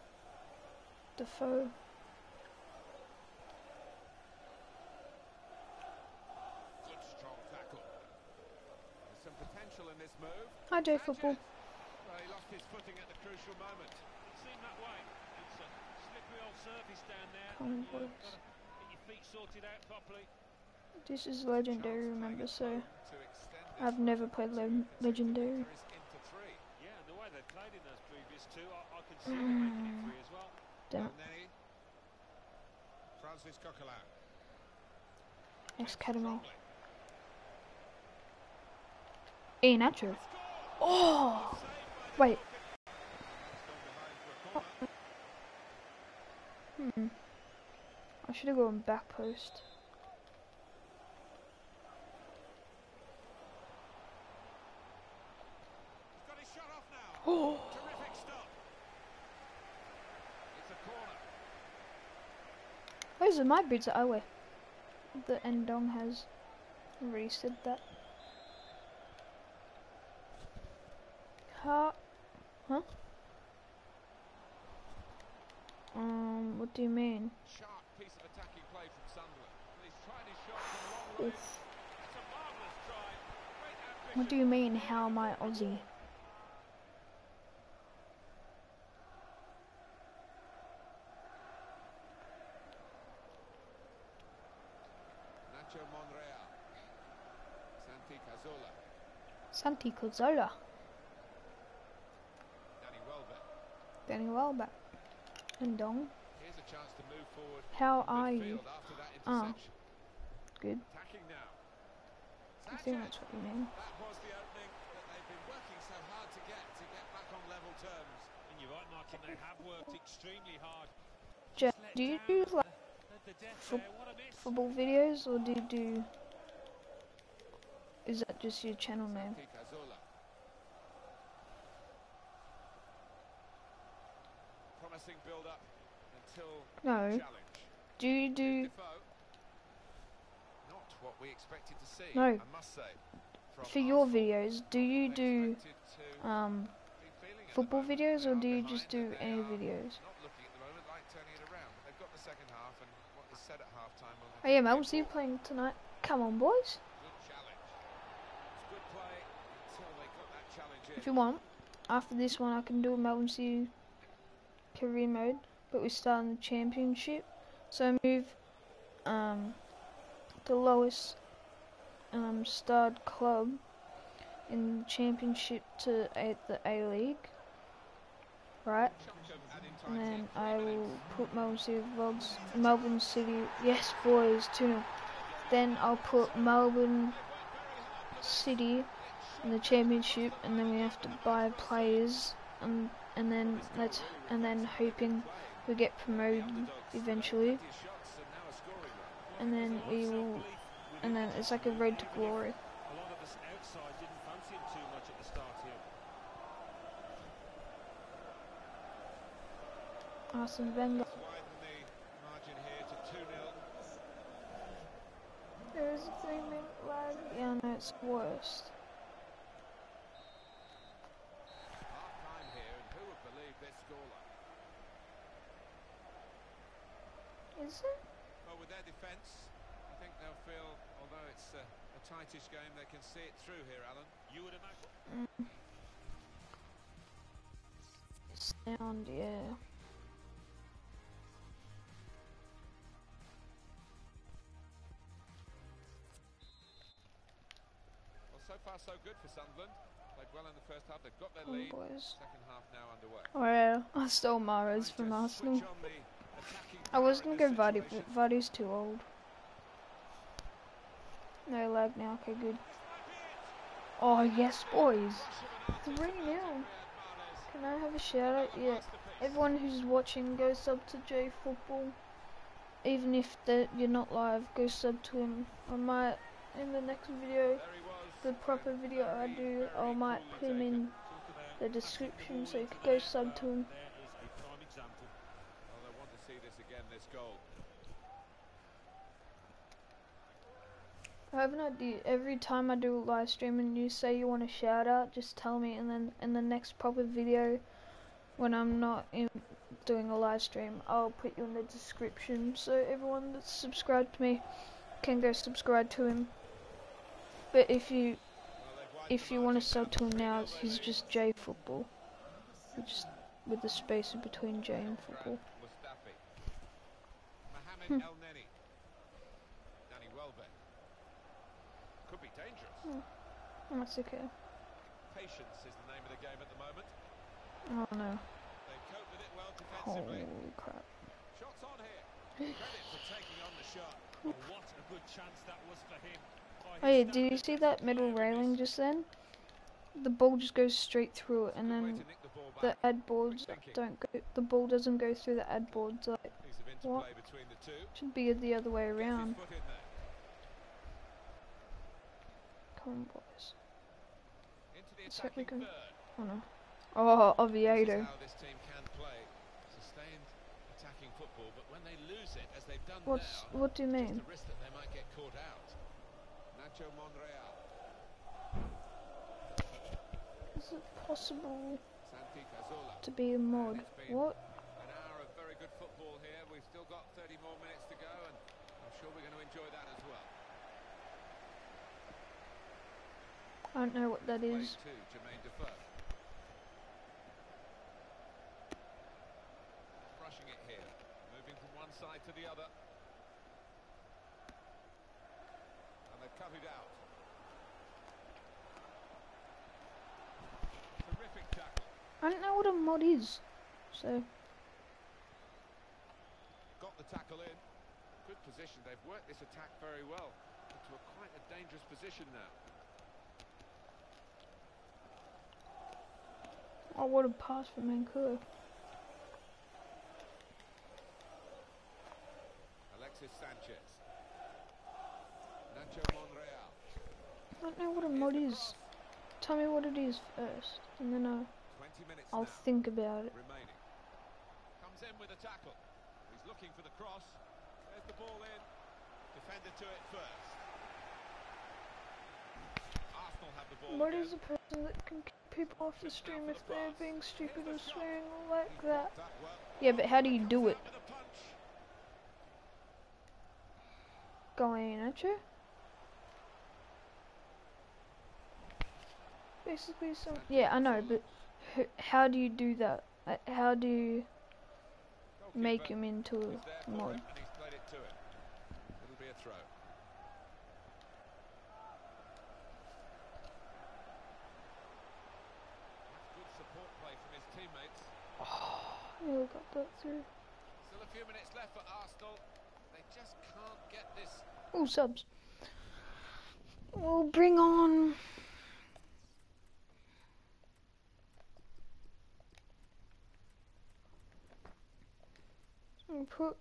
[SPEAKER 1] Defoe.
[SPEAKER 2] Good strong tackle. There's some potential in this move.
[SPEAKER 1] Hi, J Football.
[SPEAKER 2] Well, he lost his footing at the crucial moment.
[SPEAKER 3] It seemed that way. It's a slippery old surface down there.
[SPEAKER 1] Come on,
[SPEAKER 3] You've
[SPEAKER 1] boys.
[SPEAKER 3] get your feet sorted out properly.
[SPEAKER 1] This is legendary, remember, so
[SPEAKER 2] at home to extend this
[SPEAKER 1] I've never played le legendary.
[SPEAKER 2] the victories into three.
[SPEAKER 3] Yeah, and the way they've played in those previous two, I, I can see mm. them making it three as well.
[SPEAKER 1] Damn.
[SPEAKER 2] Elneny. Francis Coquelin.
[SPEAKER 1] Academy.
[SPEAKER 2] Strongly.
[SPEAKER 1] Ian Acho. Oh! Wait.
[SPEAKER 2] It's gone behind for a corner.
[SPEAKER 1] Hmm. I should have gone back post.
[SPEAKER 2] He's got his shot off now.
[SPEAKER 1] Oh!
[SPEAKER 2] Terrific stop. It's a corner.
[SPEAKER 1] Those are my boots that I wear. The Ndong has already said that. How? Huh? Um, what do you mean?
[SPEAKER 2] Sharp piece of attacking play from Sunderland. He's tried his shot from a long
[SPEAKER 1] Oof.
[SPEAKER 2] It's a marvellous try. Great.
[SPEAKER 1] What do you mean, how am I Aussie?
[SPEAKER 2] Nacho Monreal. Santi Cazorla.
[SPEAKER 1] Santi.
[SPEAKER 2] Danny Welbeck.
[SPEAKER 1] Danny Welbeck. Ndong.
[SPEAKER 2] Here's a chance to move forward.
[SPEAKER 1] How are you?
[SPEAKER 2] midfield After that
[SPEAKER 1] Oh. Good.
[SPEAKER 2] Attacking now.
[SPEAKER 1] I think that's what you mean.
[SPEAKER 2] That was the opening that they've been working so hard to get, to get back on level terms.
[SPEAKER 3] And you're right, Martin, they have worked extremely hard.
[SPEAKER 1] Jeff, do you do like
[SPEAKER 3] the, the
[SPEAKER 1] Fo-
[SPEAKER 3] there. What a miss.
[SPEAKER 1] football videos or do you do? Is that just your channel name?
[SPEAKER 2] Santi Cazorla. Promising build up until
[SPEAKER 1] No.
[SPEAKER 2] challenge.
[SPEAKER 1] Do you do?
[SPEAKER 2] Defoe. Not what we expected to see.
[SPEAKER 1] No.
[SPEAKER 2] I must say.
[SPEAKER 1] For your videos, do you do um
[SPEAKER 2] be feeling at the
[SPEAKER 1] football videos or do you just do any videos?
[SPEAKER 2] Not looking at the moment like turning it around. but They've got the second half and what is said at half time will
[SPEAKER 1] Oh yeah, Melbourne City playing tonight. Come on, boys.
[SPEAKER 2] good challenge. It's good play until they got that challenge in.
[SPEAKER 1] If you want, after this one, I can do a Melbourne City career mode, but we start in the championship. So move um, the lowest um, starred club in the championship to the A League, right? And then I will put Melbourne City Vlogs, Melbourne City, yes boys, 2 0. Then I'll put Melbourne City in the championship, and then we have to buy players, and and then let's and then hoping we get promoted eventually, and then we will, and then it's like a road to glory.
[SPEAKER 3] A lot of us outside didn't fancy him too much at the start here.
[SPEAKER 1] Arsene Wenger.
[SPEAKER 2] Widen the margin here to 2 0.
[SPEAKER 1] There is a three minute lag. Yeah, no, it's worst.
[SPEAKER 2] Half time here, and who would believe this scoreline?
[SPEAKER 1] Is it?
[SPEAKER 2] Well, with their defence, I think they'll feel, although it's a, a tightish game, they can see it through here, Alan.
[SPEAKER 3] You would imagine.
[SPEAKER 1] Sound, yeah.
[SPEAKER 2] Well, so far so good for Sunderland. Played well in the first half. They've got their
[SPEAKER 1] Oh,
[SPEAKER 2] lead.
[SPEAKER 1] boys.
[SPEAKER 2] Second half now underway.
[SPEAKER 1] Well, I stole Mahrez from Arsenal.
[SPEAKER 2] switch on the attacking
[SPEAKER 1] I was
[SPEAKER 2] power
[SPEAKER 1] gonna
[SPEAKER 2] in
[SPEAKER 1] go Vardy, but Vardy's too old. No lag now, okay, good. Oh, yes, boys. 3 0. Can I have a shout out? Yeah. Everyone who's watching, go sub to J Football. Even if you're not live, go sub to him. I might, in the next video, the proper video I do, I might put him in the description so you could go sub to him.
[SPEAKER 2] Well, oh, they want to see this again, this goal.
[SPEAKER 1] I have an idea. Every time I do a live stream and you say you want a shout out, just tell me, and then in the next proper video, when I'm not in doing a live stream, I'll put you in the description so everyone that's subscribed to me can go subscribe to him. But if you
[SPEAKER 2] Well, they've widened
[SPEAKER 1] if you want to sub to him now,
[SPEAKER 2] 3-0
[SPEAKER 1] he's just J Football, just with the space in between J and football. Hmm.
[SPEAKER 2] Elneny. Danny Welbeck. Could be.
[SPEAKER 1] That's okay.
[SPEAKER 2] Patience is the name of the game at the moment.
[SPEAKER 1] Oh no!
[SPEAKER 2] They cope with it well defensively.
[SPEAKER 1] Holy crap!
[SPEAKER 2] Shots on here. <sighs> Credit for taking on the shot.
[SPEAKER 3] Oh, what a good chance that was for him.
[SPEAKER 1] Oh
[SPEAKER 3] his
[SPEAKER 1] did you see that middle railing just then? The ball just goes straight through it, and then
[SPEAKER 2] the
[SPEAKER 1] the ad boards don't go. The ball doesn't go through the ad boards. Like What? should be the other way around.
[SPEAKER 2] foot in there.
[SPEAKER 1] Come on, boys. Let's hope we can- Oh no! Oh, Oviedo.
[SPEAKER 2] how this team can play. Sustained attacking football, but when they lose it, as they've done
[SPEAKER 1] What's
[SPEAKER 2] now,
[SPEAKER 1] what do you mean?
[SPEAKER 2] a risk that they might get caught out. Nacho Monreal,
[SPEAKER 1] Is it possible to be a mod? What?
[SPEAKER 2] An hour of very good football here. We've still got 30 more minutes to go, and I'm sure we're going to enjoy that as well.
[SPEAKER 1] I don't know what that is.
[SPEAKER 2] Play
[SPEAKER 1] is.
[SPEAKER 2] to Jermaine Defoe. Rushing it here, moving from one side to the other. And they've cut it out. Terrific tackle.
[SPEAKER 1] I don't know what a mod is. So
[SPEAKER 2] Got the tackle in. Good position. They've worked this attack very well into a quite a dangerous position now.
[SPEAKER 1] Oh, what a pass from Vancouver.
[SPEAKER 2] Alexis Sanchez. Nacho Monreal.
[SPEAKER 1] I don't know what a mod is. Tell me what it is first, and then I'll, I'll think about it.
[SPEAKER 2] remaining. Comes in with a tackle. He's looking for the cross. There's the ball in. Defender to it first. Arsenal have the ball.
[SPEAKER 1] What is a person that can people off the stream if they're being stupid or swearing like that? Yeah, but how do you do it? Going you. Basically, some yeah, I know, but how do you do that? How do you make him into a mod?
[SPEAKER 2] him, and he's played it to him. It'll be a throw. That's good support play from his teammates.
[SPEAKER 1] Oh, Nearly got that through.
[SPEAKER 2] Still a few minutes left for Arsenal. They just can't get this
[SPEAKER 1] Oh, subs. We'll bring on. We'll put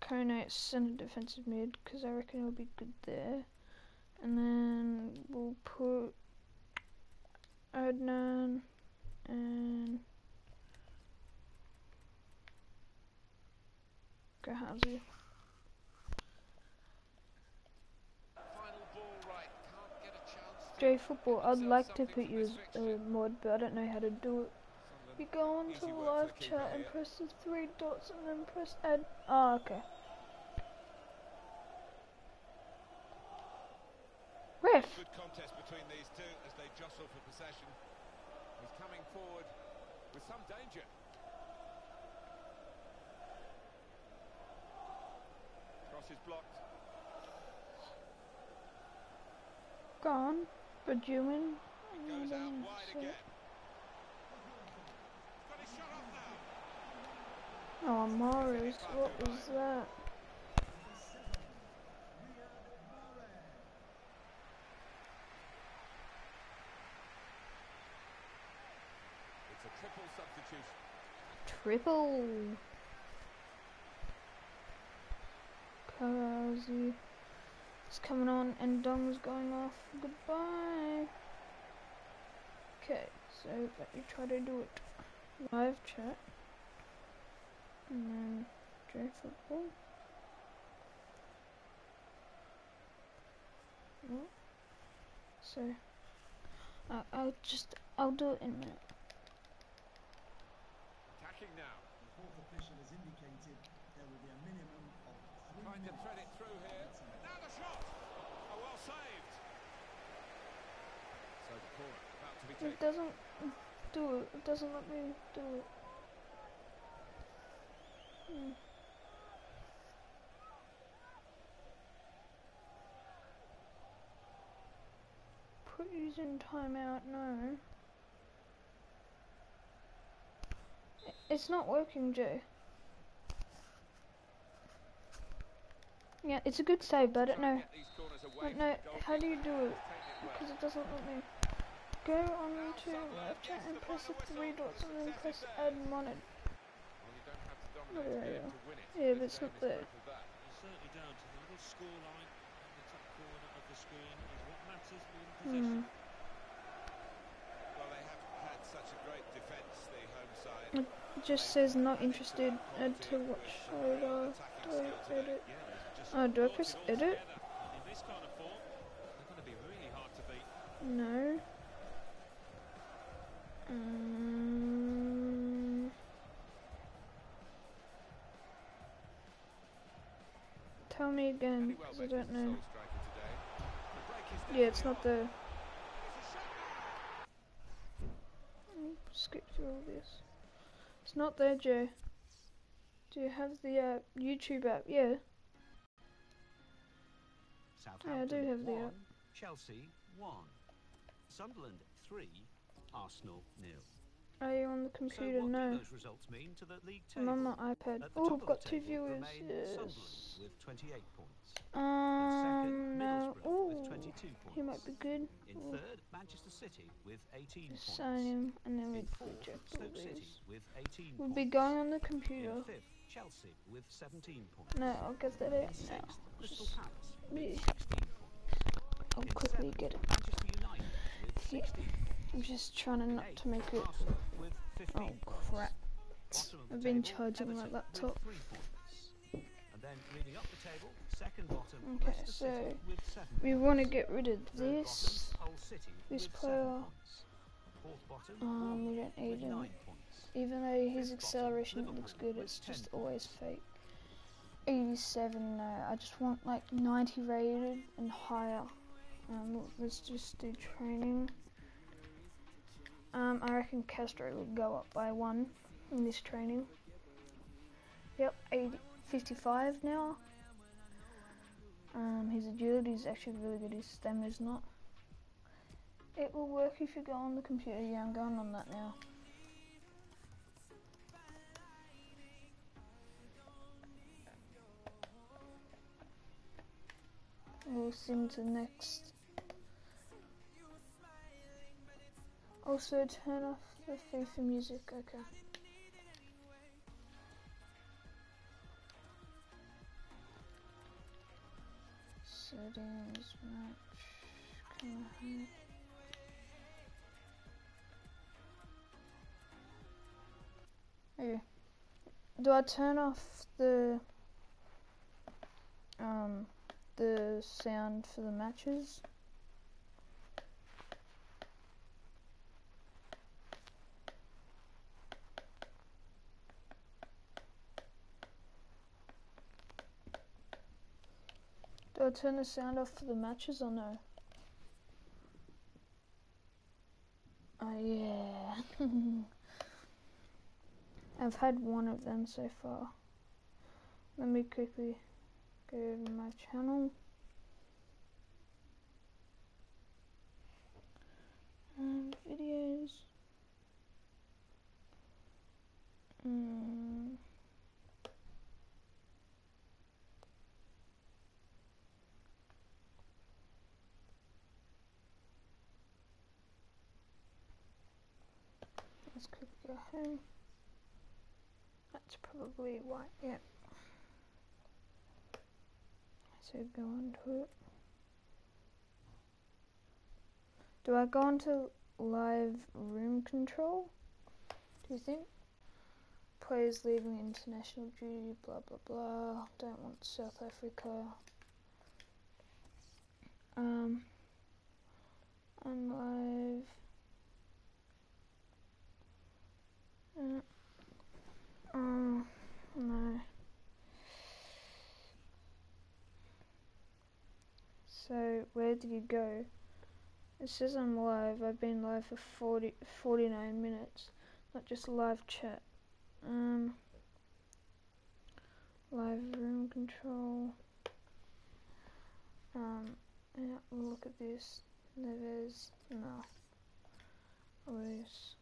[SPEAKER 1] Kone at centre defensive mid because I reckon he'll be good there. And then we'll put Adnan and Gahazi.
[SPEAKER 2] final ball right. Can't get a chance. to
[SPEAKER 1] J Football, I'd like to put you as a mod, but I don't know how to do it. You go on to the live chat and press the three dots and then press add. Oh, okay. Ref!
[SPEAKER 2] Good contest between these two as they jostle for possession. He's coming forward with some danger. Cross is blocked.
[SPEAKER 1] Gone. Bajuin.
[SPEAKER 2] It goes out wide again. He's got his shot off now.
[SPEAKER 1] Oh, Morris, what was that?
[SPEAKER 2] It's a triple substitution.
[SPEAKER 1] Triple. Khazri is coming on and Ndong's going off. Goodbye. Okay, so let me try to do it. Live chat. And then J football. Oh. So I I'll just I'll do it in a minute.
[SPEAKER 2] Attacking now.
[SPEAKER 5] The fourth official has indicated there will be a minimum of
[SPEAKER 2] thread it through here. Now the shot. Oh, well saved. So the corner about to be
[SPEAKER 1] It doesn't do it. It doesn't let me do it. Hmm. Put using timeout, no. It's not working, Joe. Yeah, it's a good save, but I don't know.
[SPEAKER 2] get these corners
[SPEAKER 1] I don't know. How do you do it?
[SPEAKER 2] goalkeeper. Taking it well.
[SPEAKER 1] Because it doesn't let me. Go on to live chat and press the three dots and then press add monitored.
[SPEAKER 2] Well, you don't have to dominate
[SPEAKER 1] Oh, yeah, yeah.
[SPEAKER 2] to win it.
[SPEAKER 1] Yeah, but it's not there.
[SPEAKER 2] proof of that.
[SPEAKER 3] It's certainly down to the little score line in the top corner of the screen is what matters in
[SPEAKER 1] Hmm.
[SPEAKER 2] Well, they have had such a great defence, the home side.
[SPEAKER 1] It just says not interested. Add to watch. I edit? Oh, do I press edit? No. Um, tell me again, because I don't know.
[SPEAKER 2] The
[SPEAKER 1] Yeah, it's not. Mm, Skip through all this. It's not there, Joe. Do you have the uh, YouTube app? Yeah.
[SPEAKER 4] Southampton I do
[SPEAKER 1] have the
[SPEAKER 4] one,
[SPEAKER 1] app.
[SPEAKER 4] Chelsea one, Sunderland three, Arsenal nil.
[SPEAKER 1] Are you on the
[SPEAKER 4] So
[SPEAKER 1] computer?
[SPEAKER 4] what
[SPEAKER 1] no.
[SPEAKER 4] those results mean to the league
[SPEAKER 1] I'm on my iPad.
[SPEAKER 4] The
[SPEAKER 1] Oh, I've got two viewers. Yes.
[SPEAKER 4] with 28 points. In
[SPEAKER 1] Um,
[SPEAKER 4] second,
[SPEAKER 1] no.
[SPEAKER 4] Middlesbrough with 22 points.
[SPEAKER 1] he might be good.
[SPEAKER 4] In
[SPEAKER 1] Ooh.
[SPEAKER 4] third, Manchester City with 18
[SPEAKER 1] Just
[SPEAKER 4] points.
[SPEAKER 1] sign him, and then we
[SPEAKER 4] In fourth,
[SPEAKER 1] reject all
[SPEAKER 4] Stoke City
[SPEAKER 1] these.
[SPEAKER 4] with 18
[SPEAKER 1] We'll
[SPEAKER 4] points.
[SPEAKER 1] be going on the computer.
[SPEAKER 4] fifth, Chelsea with 17 points.
[SPEAKER 1] No, I'll get that out now.
[SPEAKER 4] sixth, Crystal
[SPEAKER 1] Just-
[SPEAKER 4] Palace
[SPEAKER 1] yeah.
[SPEAKER 4] with 16 points.
[SPEAKER 1] I'll quickly get it.
[SPEAKER 4] Manchester United with
[SPEAKER 1] Yeah.
[SPEAKER 4] 16 points.
[SPEAKER 1] I'm just trying to not to make it.
[SPEAKER 4] Arsenal with 15
[SPEAKER 1] Oh crap!
[SPEAKER 4] Bottom of the
[SPEAKER 1] I've been charging my laptop.
[SPEAKER 4] With three points. And then leading up the table, second bottom,
[SPEAKER 1] Okay, so
[SPEAKER 4] City with seven
[SPEAKER 1] We want to get rid of this.
[SPEAKER 4] bottom, Hull City
[SPEAKER 1] this player.
[SPEAKER 4] seven points. Fourth bottom,
[SPEAKER 1] Um, we don't need him. Even though his acceleration looks good, it's just always fake. 87, no. I just want like 90 rated and higher. Um, let's just do training. Um, I reckon Castro will go up by one in this training. Yep, 80, 55 now. Um, his agility is actually really good, his stem is not. It will work if you go on the computer. Yeah, I'm going on that now. We'll sim to next. Also turn off the FIFA music, okay. Settings, match, Okay. Do I turn off the um the sound for the matches? Do I turn the sound off for the matches or no? Oh yeah. <laughs> I've had one of them so far. Let me quickly go my channel. And videos. Mm. Let's quickly go home. That's probably why, yeah. So go it. Do I go into live room control? Do you think? Players leaving international duty, blah blah blah. Don't want South Africa. Um, I'm live. Uh, um, no. So, where did you go? It says I'm live. I've been live for 40, 49 minutes. Not just live chat. Um, live room control. Um, yeah, look at this. Neves, no. Always.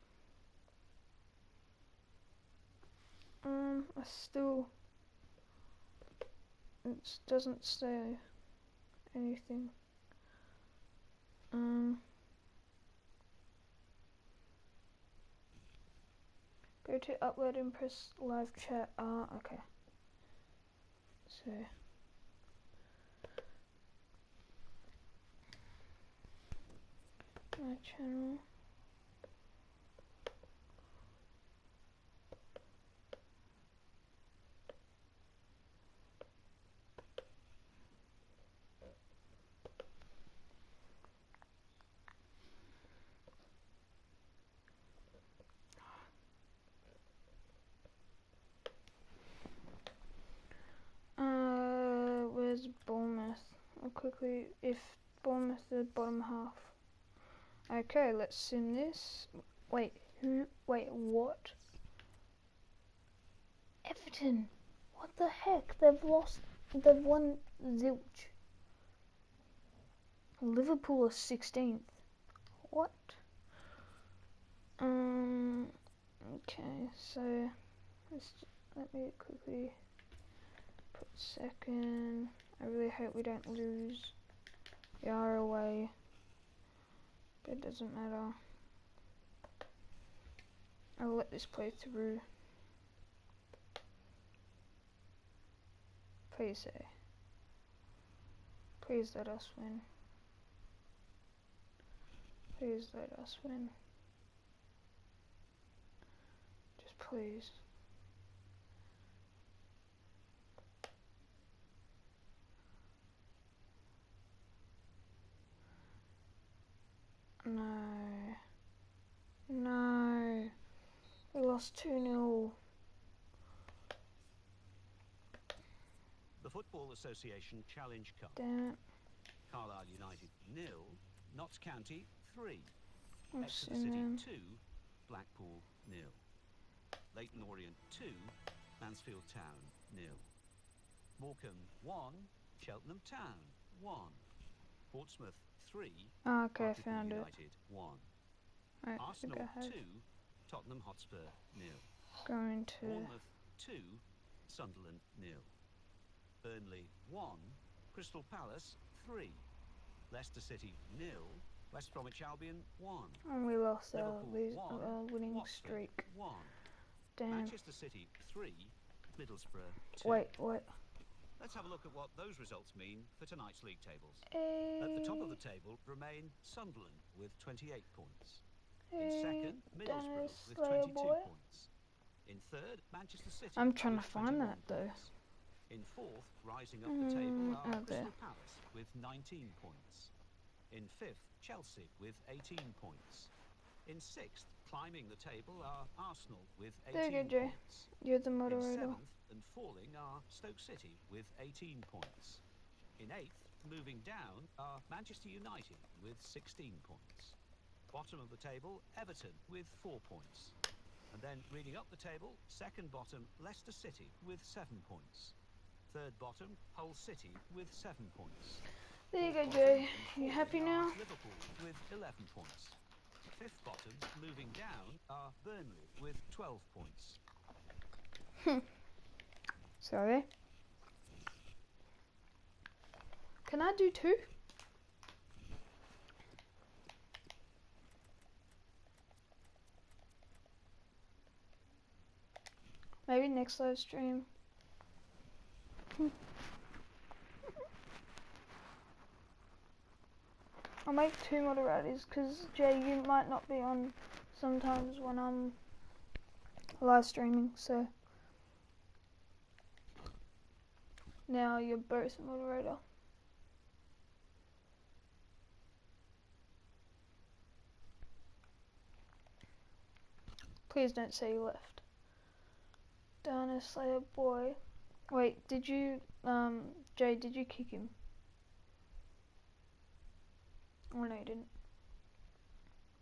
[SPEAKER 1] Um, I still it doesn't say anything. Um, go to upload and press live chat. Ah, okay. So. My channel. Quickly if Bournemouth the bottom half. Okay, let's sim this. Wait, who? Wait, what? Everton. What the heck? They've lost. They've won zilch. Liverpool are 16th. What? Um. Okay, so let's let me quickly put second. I really hope we don't lose. We are away. But it doesn't matter. I'll let this play through. Please say. Please let us win. Please let us win. Just please. No. No. We lost 2 0.
[SPEAKER 4] The Football Association Challenge Cup.
[SPEAKER 1] Damn it.
[SPEAKER 4] Carlisle United nil, Notts County three,
[SPEAKER 1] I'm
[SPEAKER 4] Exeter City
[SPEAKER 1] them.
[SPEAKER 4] two, Blackpool nil, Leyton Orient two, Mansfield Town nil, Morecambe one, Cheltenham Town one, Portsmouth three,
[SPEAKER 1] Oh, okay, I found it.
[SPEAKER 4] One,
[SPEAKER 1] Right,
[SPEAKER 4] Arsenal
[SPEAKER 1] go ahead.
[SPEAKER 4] two, Tottenham Hotspur nil.
[SPEAKER 1] Going to.
[SPEAKER 4] Bournemouth 2, Sunderland nil. Burnley 1, Crystal Palace 3, Leicester City nil, West Bromwich Albion 1,
[SPEAKER 1] And we lost our,
[SPEAKER 4] Liverpool
[SPEAKER 1] lose,
[SPEAKER 4] one,
[SPEAKER 1] our winning
[SPEAKER 4] Watford
[SPEAKER 1] streak.
[SPEAKER 4] 1,
[SPEAKER 1] Damn.
[SPEAKER 4] Manchester City 3, Middlesbrough 2.
[SPEAKER 1] Wait, wait.
[SPEAKER 4] Let's have a look at what those results mean for tonight's league tables. At the top of the table remain Sunderland with 28 points. In second, Middlesbrough with 22
[SPEAKER 1] boy.
[SPEAKER 4] points. In third, Manchester City.
[SPEAKER 1] I'm trying to find
[SPEAKER 4] 21
[SPEAKER 1] that, though.
[SPEAKER 4] In fourth, rising up the table
[SPEAKER 1] Mm,
[SPEAKER 4] are
[SPEAKER 1] out there.
[SPEAKER 4] Crystal Palace with 19 points. In fifth, Chelsea with 18 points. In sixth, climbing the table are Arsenal with
[SPEAKER 1] There you
[SPEAKER 4] 18
[SPEAKER 1] go,
[SPEAKER 4] points.
[SPEAKER 1] You're the
[SPEAKER 4] In seventh and falling are Stoke City with 18 points. In eighth, moving down, are Manchester United with 16 points. Bottom of the table, Everton with 4 points. And then reading up the table, second bottom, Leicester City with 7 points. Third bottom, Hull City with 7 points.
[SPEAKER 1] There you go, Jay. You happy now?
[SPEAKER 4] Liverpool with 11 points. Fifth bottom, moving down, are Burnley with 12 points. <laughs>
[SPEAKER 1] Sorry. Can I do two? Maybe next live stream. <laughs> I'll make two moderators because Jay, you might not be on sometimes when I'm live streaming, so. Now you're both moderator. Please don't say you left. Dana Slayer boy. Wait, did you um Jay, did you kick him? Oh no you didn't.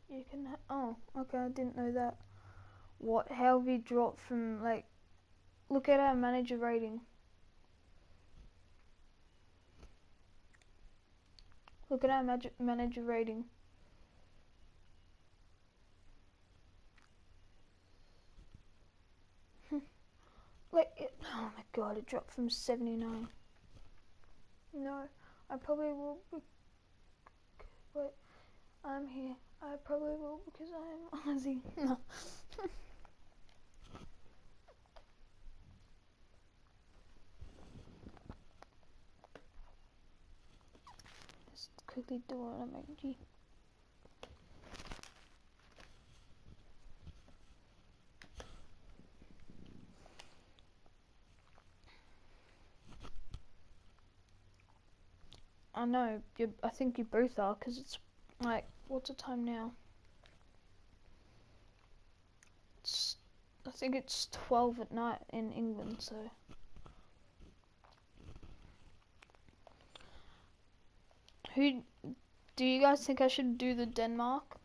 [SPEAKER 1] You can oh, okay, I didn't know that. What how have you dropped from like look at our manager rating. Look at our mag- manager rating. <laughs> like, it, oh my god, it dropped from 79. No, I probably will. Wait, I'm here. I probably will because I am Aussie. <laughs> No. <laughs> Let's quickly do an emoji. I know. You, I think you both are because it's like what's the time now? It's, I think it's twelve at night in England. So. Who do you guys think I should do the Denmark?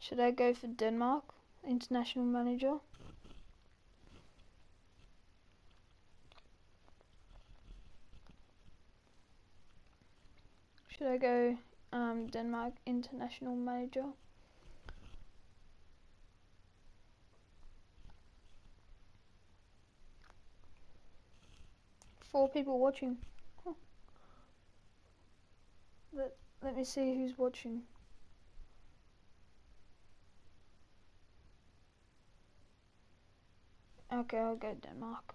[SPEAKER 1] Should I go for Denmark international manager? Should I go um, Denmark international manager? Four people watching. Huh. Let, me see who's watching. Okay, I'll go Denmark.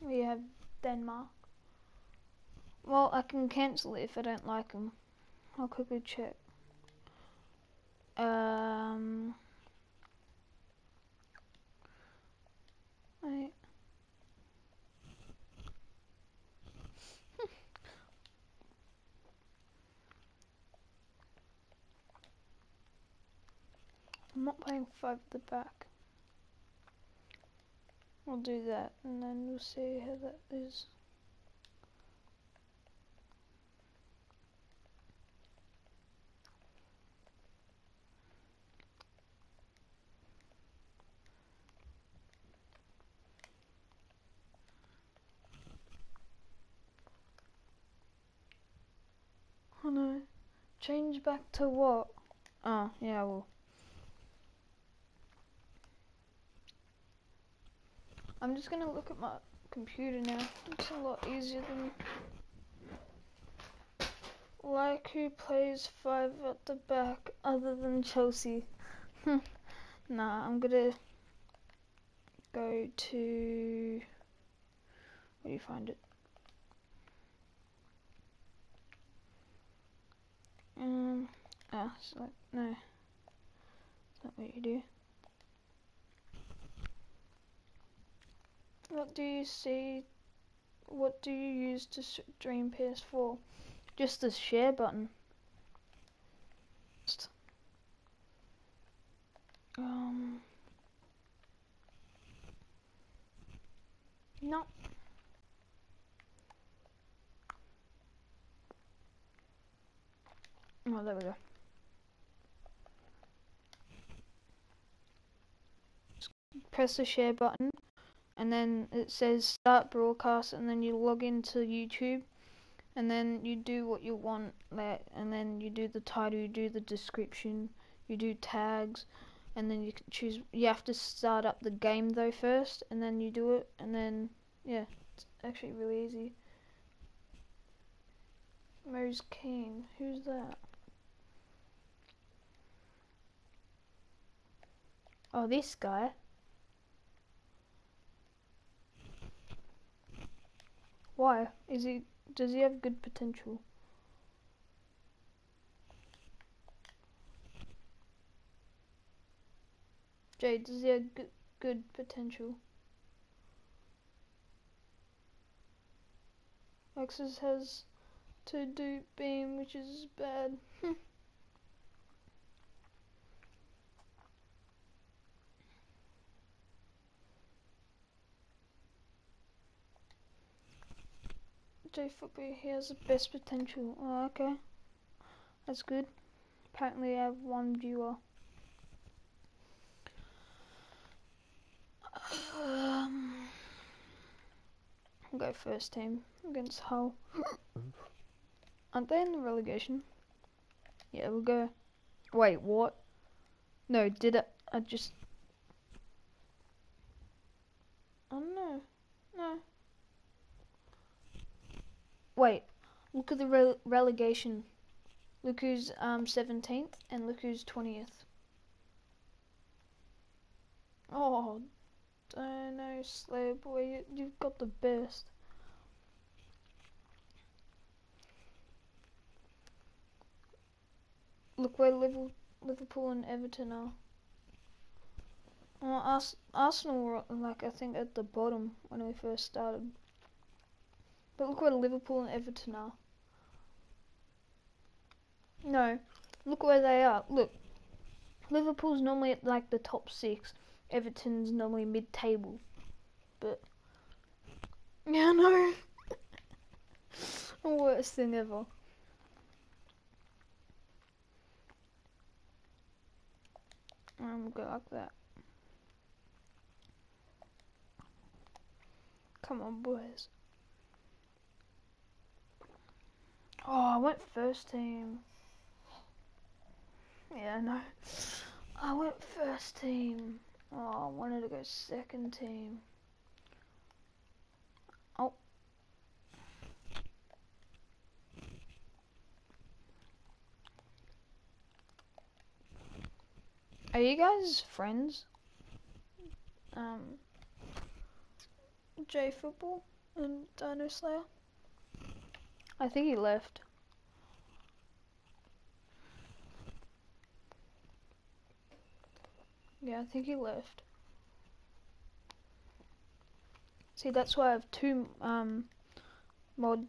[SPEAKER 1] We have Denmark. Well, I can cancel it if I don't like them. I'll quickly check. Um. Hmm. I'm not playing five at the back. We'll do that and then we'll see how that is. Change back to what? Oh, yeah, I will. I'm just gonna look at my computer now. It's a lot easier than like who plays five at the back other than Chelsea. <laughs> nah, I'm gonna go to where do you find it? Um ah select no. Is that what you do? What do you see? What do you use to stream PS4? Just the share button. Um. No. Oh, there we go. Press the share button and then it says start broadcast and then you log into YouTube and then you do what you want like, and then you do the title you do the description you do tags and then you choose you have to start up the game though first and then you do it and then yeah it's actually really easy Mose Kane who's that oh this guy Why? Is he? Does he have good potential? Jay, does he have good, good potential? Alexis has to do beam, which is bad. <laughs> J Football, he has the best potential. Oh, okay. That's good. Apparently I have one viewer. Um, I'll go first team against Hull. Aren't they in the relegation? Yeah, we'll go. Wait, what? No, did I, I just... Oh no. No. Wait, look at the re relegation. Look who's um, 17th and look who's 20th. Oh, I know, Slayer boy, you, you've got the best. Look where Liverpool and Everton are. Well, Arsenal were like I think at the bottom when we first started. But look where Liverpool and Everton are. No, look where they are. Look, Liverpool's normally at like the top six. Everton's normally mid-table. But <laughs> yeah, no, <laughs> worst thing ever. I'm go like that. Come on, boys. Oh, I went first team. Yeah, no. I went first team. Oh, I wanted to go second team. Oh. Are you guys friends? Um, J Football and Dino Slayer? I think he left. Yeah, I think he left. See, that's why I have two um, mods.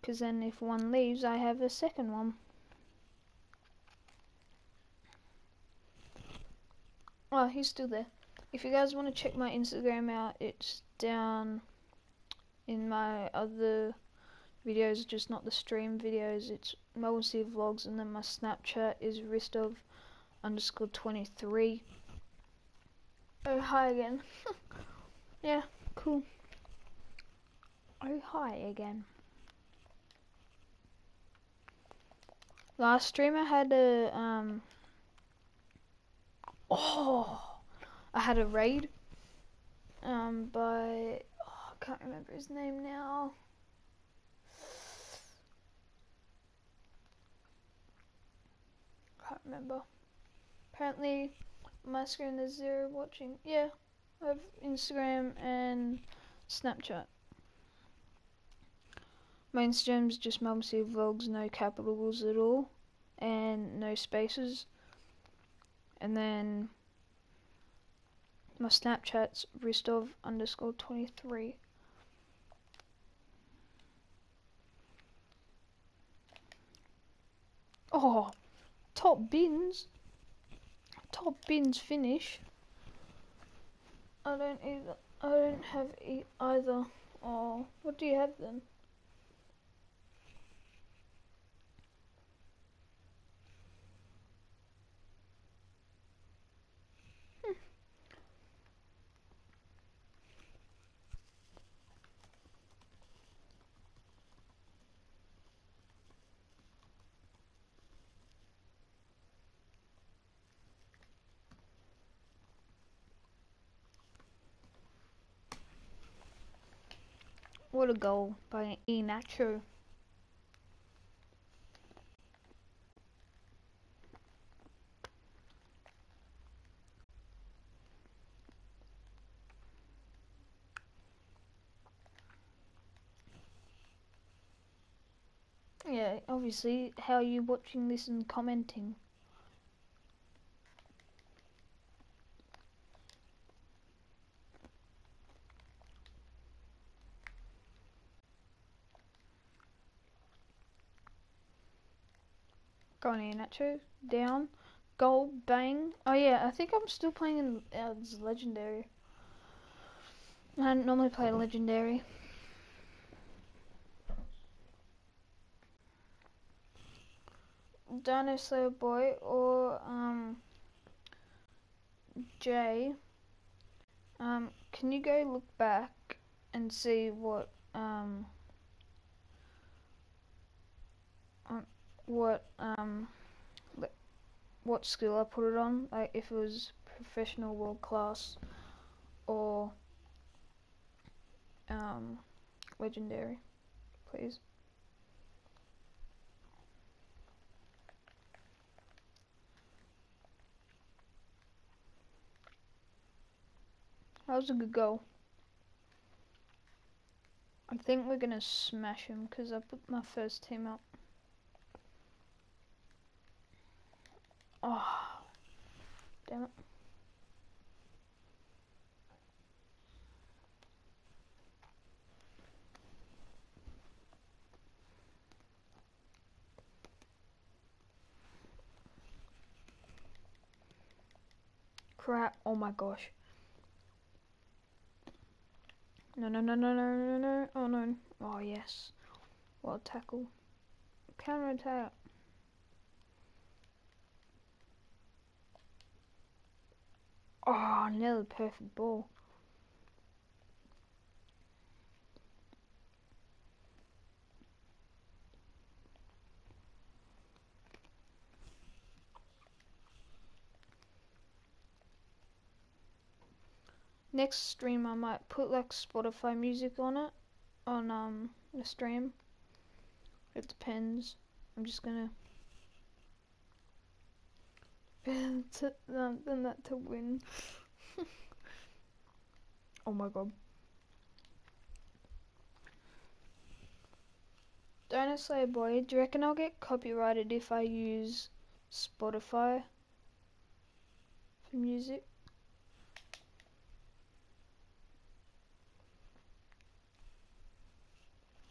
[SPEAKER 1] Because then if one leaves, I have a second one. Oh, he's still there. If you guys want to check my Instagram out, it's down in my other videos, just not the stream videos. It's City Vlogs, and then my Snapchat is Ristov underscore 23. Oh, hi again. <laughs> yeah, cool. Oh, hi again. Last stream I had a, um, oh, I had a raid, um, I can't remember his name now. Can't remember. Apparently, my screen is zero watching. Yeah, I have Instagram and Snapchat. My Instagram's just Mum City Vlogs, no capitals at all, and no spaces. And then my Snapchat's Ristov underscore 23. Oh, top bins. Top bins finish. I don't either. I don't have e either. Oh, what do you have then? What a goal by Inacho. Yeah, obviously, how are you watching this and commenting? Go on here, Nacho. Down. Goal. Bang. Oh yeah, I think I'm still playing in uh, as legendary. I normally play legendary. Dinosaur Boy or um Jay. Um, can you go look back and see what um what um what skill I put it on, like if it was professional world class or um, legendary, please. That was a good goal. I think we're gonna smash him because I put my first team up. Oh, damn it. Crap, oh my gosh. No, no, no, no, no, no, no, oh no. Oh yes. Well tackle. Counter attack. Oh, nearly perfect ball. Next stream I might put like Spotify music on it, on um the stream. It depends. I'm just gonna to, um, than that to win. <laughs> oh my god. Don't say boy, do you reckon I'll get copyrighted if I use Spotify for music?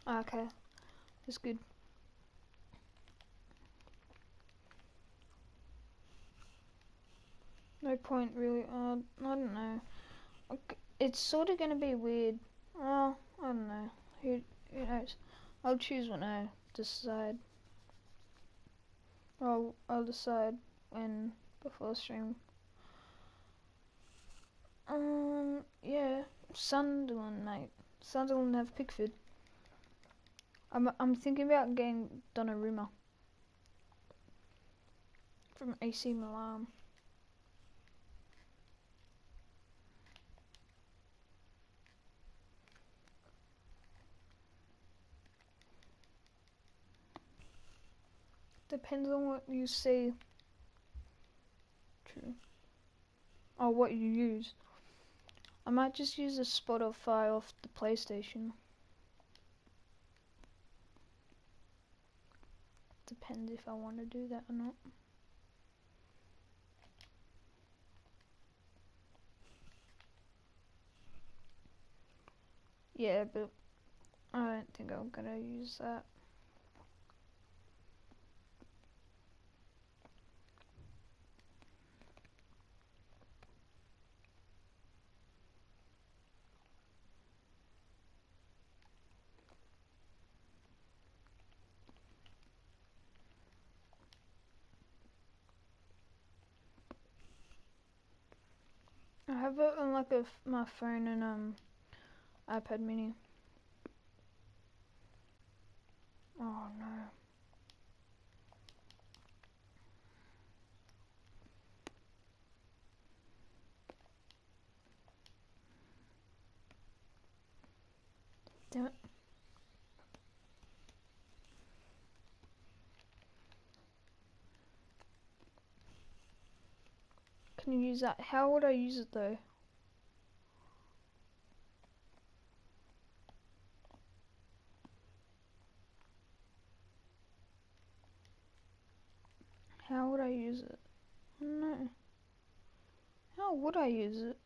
[SPEAKER 1] Okay, that's good. No point really. Uh, I don't know. It's sort of gonna be weird. Well, I don't know. Who who knows? I'll choose when I decide. I'll I'll decide when before stream. Um, yeah, Sunderland, mate. Sunderland have Pickford. I'm I'm thinking about getting Donnarumma from AC Milan. Depends on what you see. True. Or what you use. I might just use a Spotify off the PlayStation. Depends if I want to do that or not. Yeah, but I don't think I'm gonna use that. Have it on like a my phone and um iPad mini. Oh no. Damn it. Can you use that? How would I use it though? How would I use it? No. How would I use it?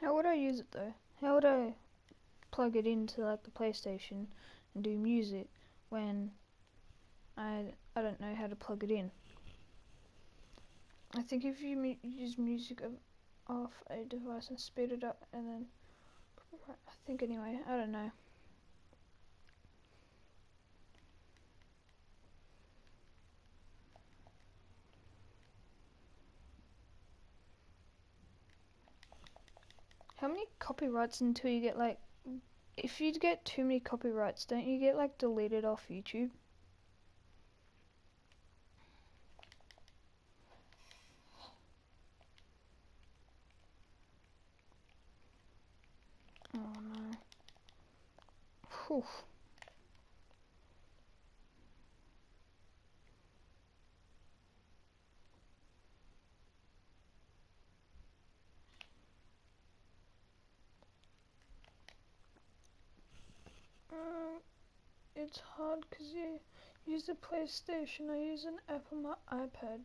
[SPEAKER 1] How would I use it though? How would I plug it into like the PlayStation and do music when I I don't know how to plug it in? I think if you mu- use music of, off a device and speed it up and then I think anyway, I don't know. How many copyrights until you get like if you get too many copyrights, don't you get like deleted off YouTube? Oh no. Whew. Um, it's hard because you use the PlayStation. I use an app on my iPad.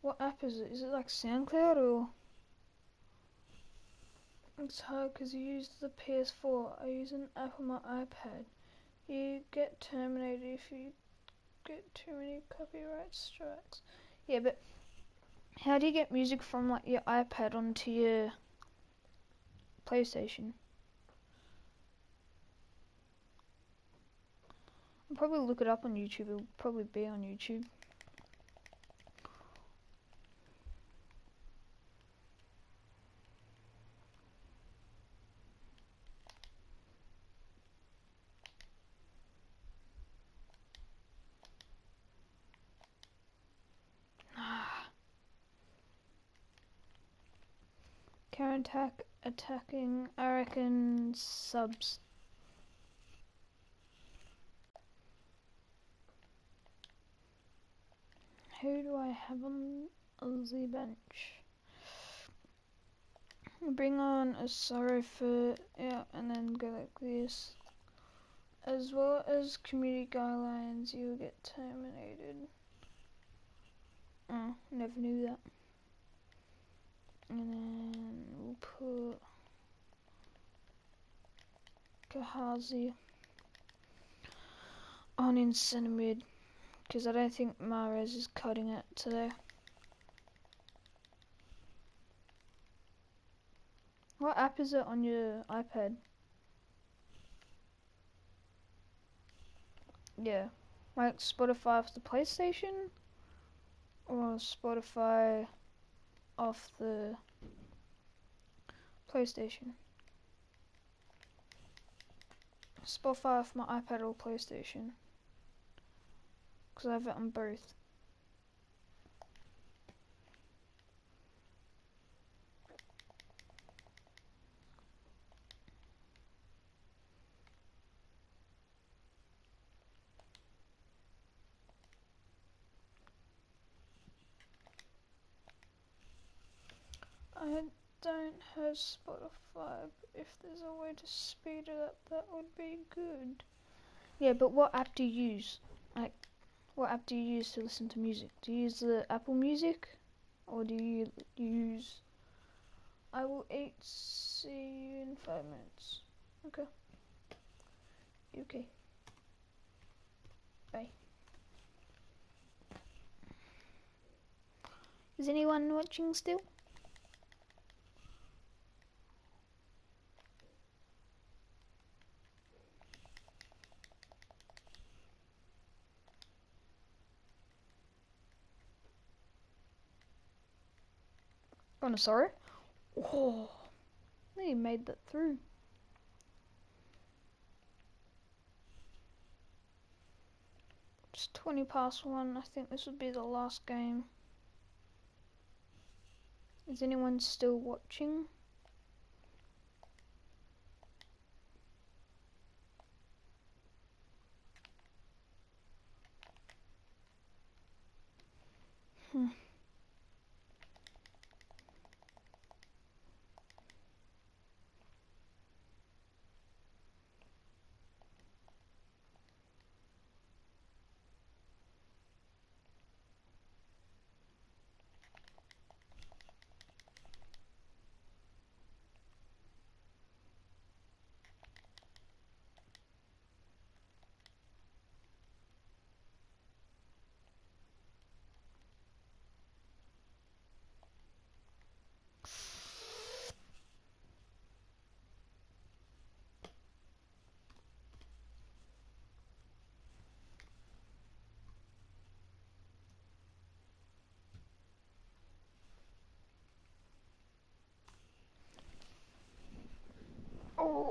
[SPEAKER 1] What app is it? Is it like SoundCloud or? It's hard because you use the PS4. I use an app on my iPad. You get terminated if you get too many copyright strikes. Yeah, but how do you get music from like your iPad onto your PlayStation? I'll probably look it up on YouTube. It'll probably be on YouTube. Counter attack attacking I reckon subs. Who do I have on the bench? Bring on Asoro for yeah, and then go like this. As well as community guidelines, you'll get terminated. Oh, never knew that. And then we'll put Khazri on in centre mid. Because I don't think Mares is cutting it today. What app is it on your iPad? Yeah. Like Spotify for the PlayStation? Or Spotify off the PlayStation? Spotify off my iPad or PlayStation. Because I have it on both. I don't have Spotify. If there's a way to speed it up, that would be good. Yeah, but what app do you use? Like, what app do you use to listen to music? Do you use the Apple Music, or do you use? I will eat. See you in five minutes. Okay. Okay. Bye. Is anyone watching still? Sorry. Oh, they made that through. It's 20 past one. I think this would be the last game. Is anyone still watching? Hmm.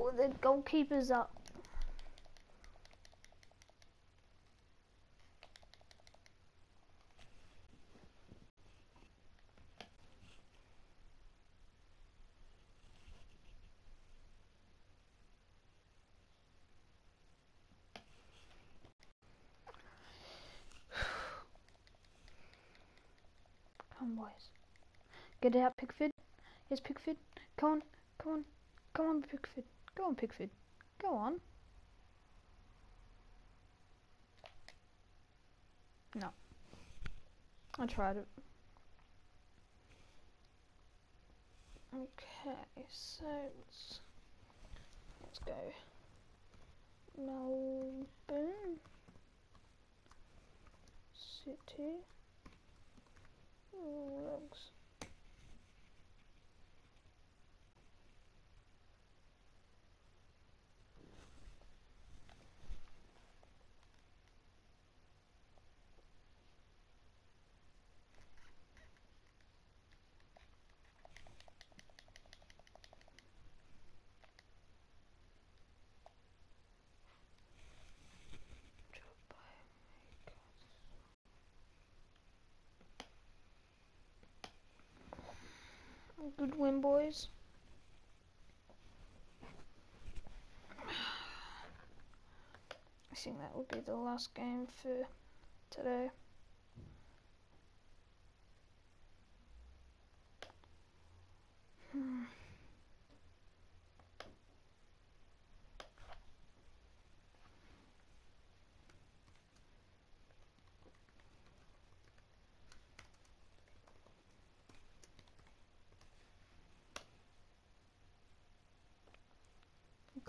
[SPEAKER 1] Oh, the goalkeeper's up. <sighs> Come on, boys. Get it out, Pickford. Yes, Pickford. Come on, come on. Come on, Pickford. Go on, Pickford. Go on. No. I tried it. Okay, so let's, let's go. Melbourne City Rugs. Good win, boys. I think that will be the last game for today.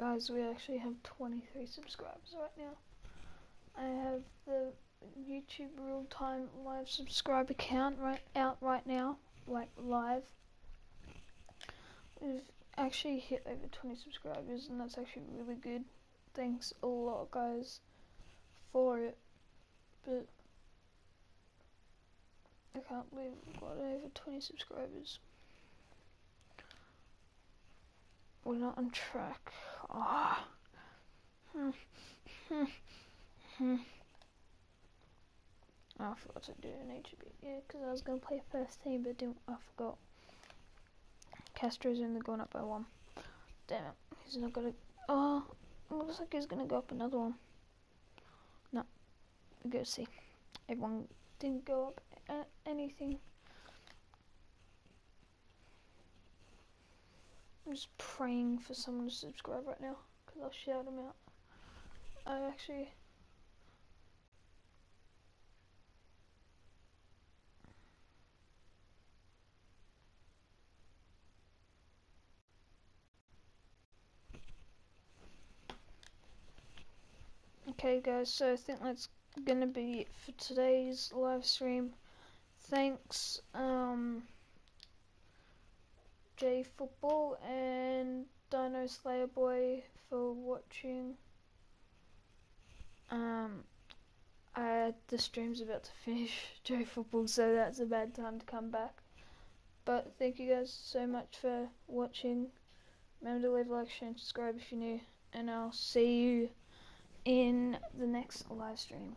[SPEAKER 1] Guys, we actually have 23 subscribers right now. I have the YouTube real time live subscriber count right out right now, like live. We've actually hit over 20 subscribers, and that's actually really good. Thanks a lot, guys, for it. But I can't believe we've got over 20 subscribers. We're not on track. Ah. Oh, I forgot to do an HB. Yeah, because I was going to play first team, but didn't, I forgot. Castro's only going up by one. Damn it. He's not going to... Oh, ah. looks like he's going to go up another one. No. We go see. Everyone didn't go up anything. I'm just praying for someone to subscribe right now, because I'll shout them out. I actually... Okay guys, so I think that's gonna be it for today's live stream. Thanks, um, Football and Dino Slayer Boy for watching. Um, I, the stream's about to <laughs> finish, J Football, so that's a bad time to come back. But thank you guys so much for watching. Remember to leave a like, share, and subscribe if you're new, and I'll see you in the next live stream.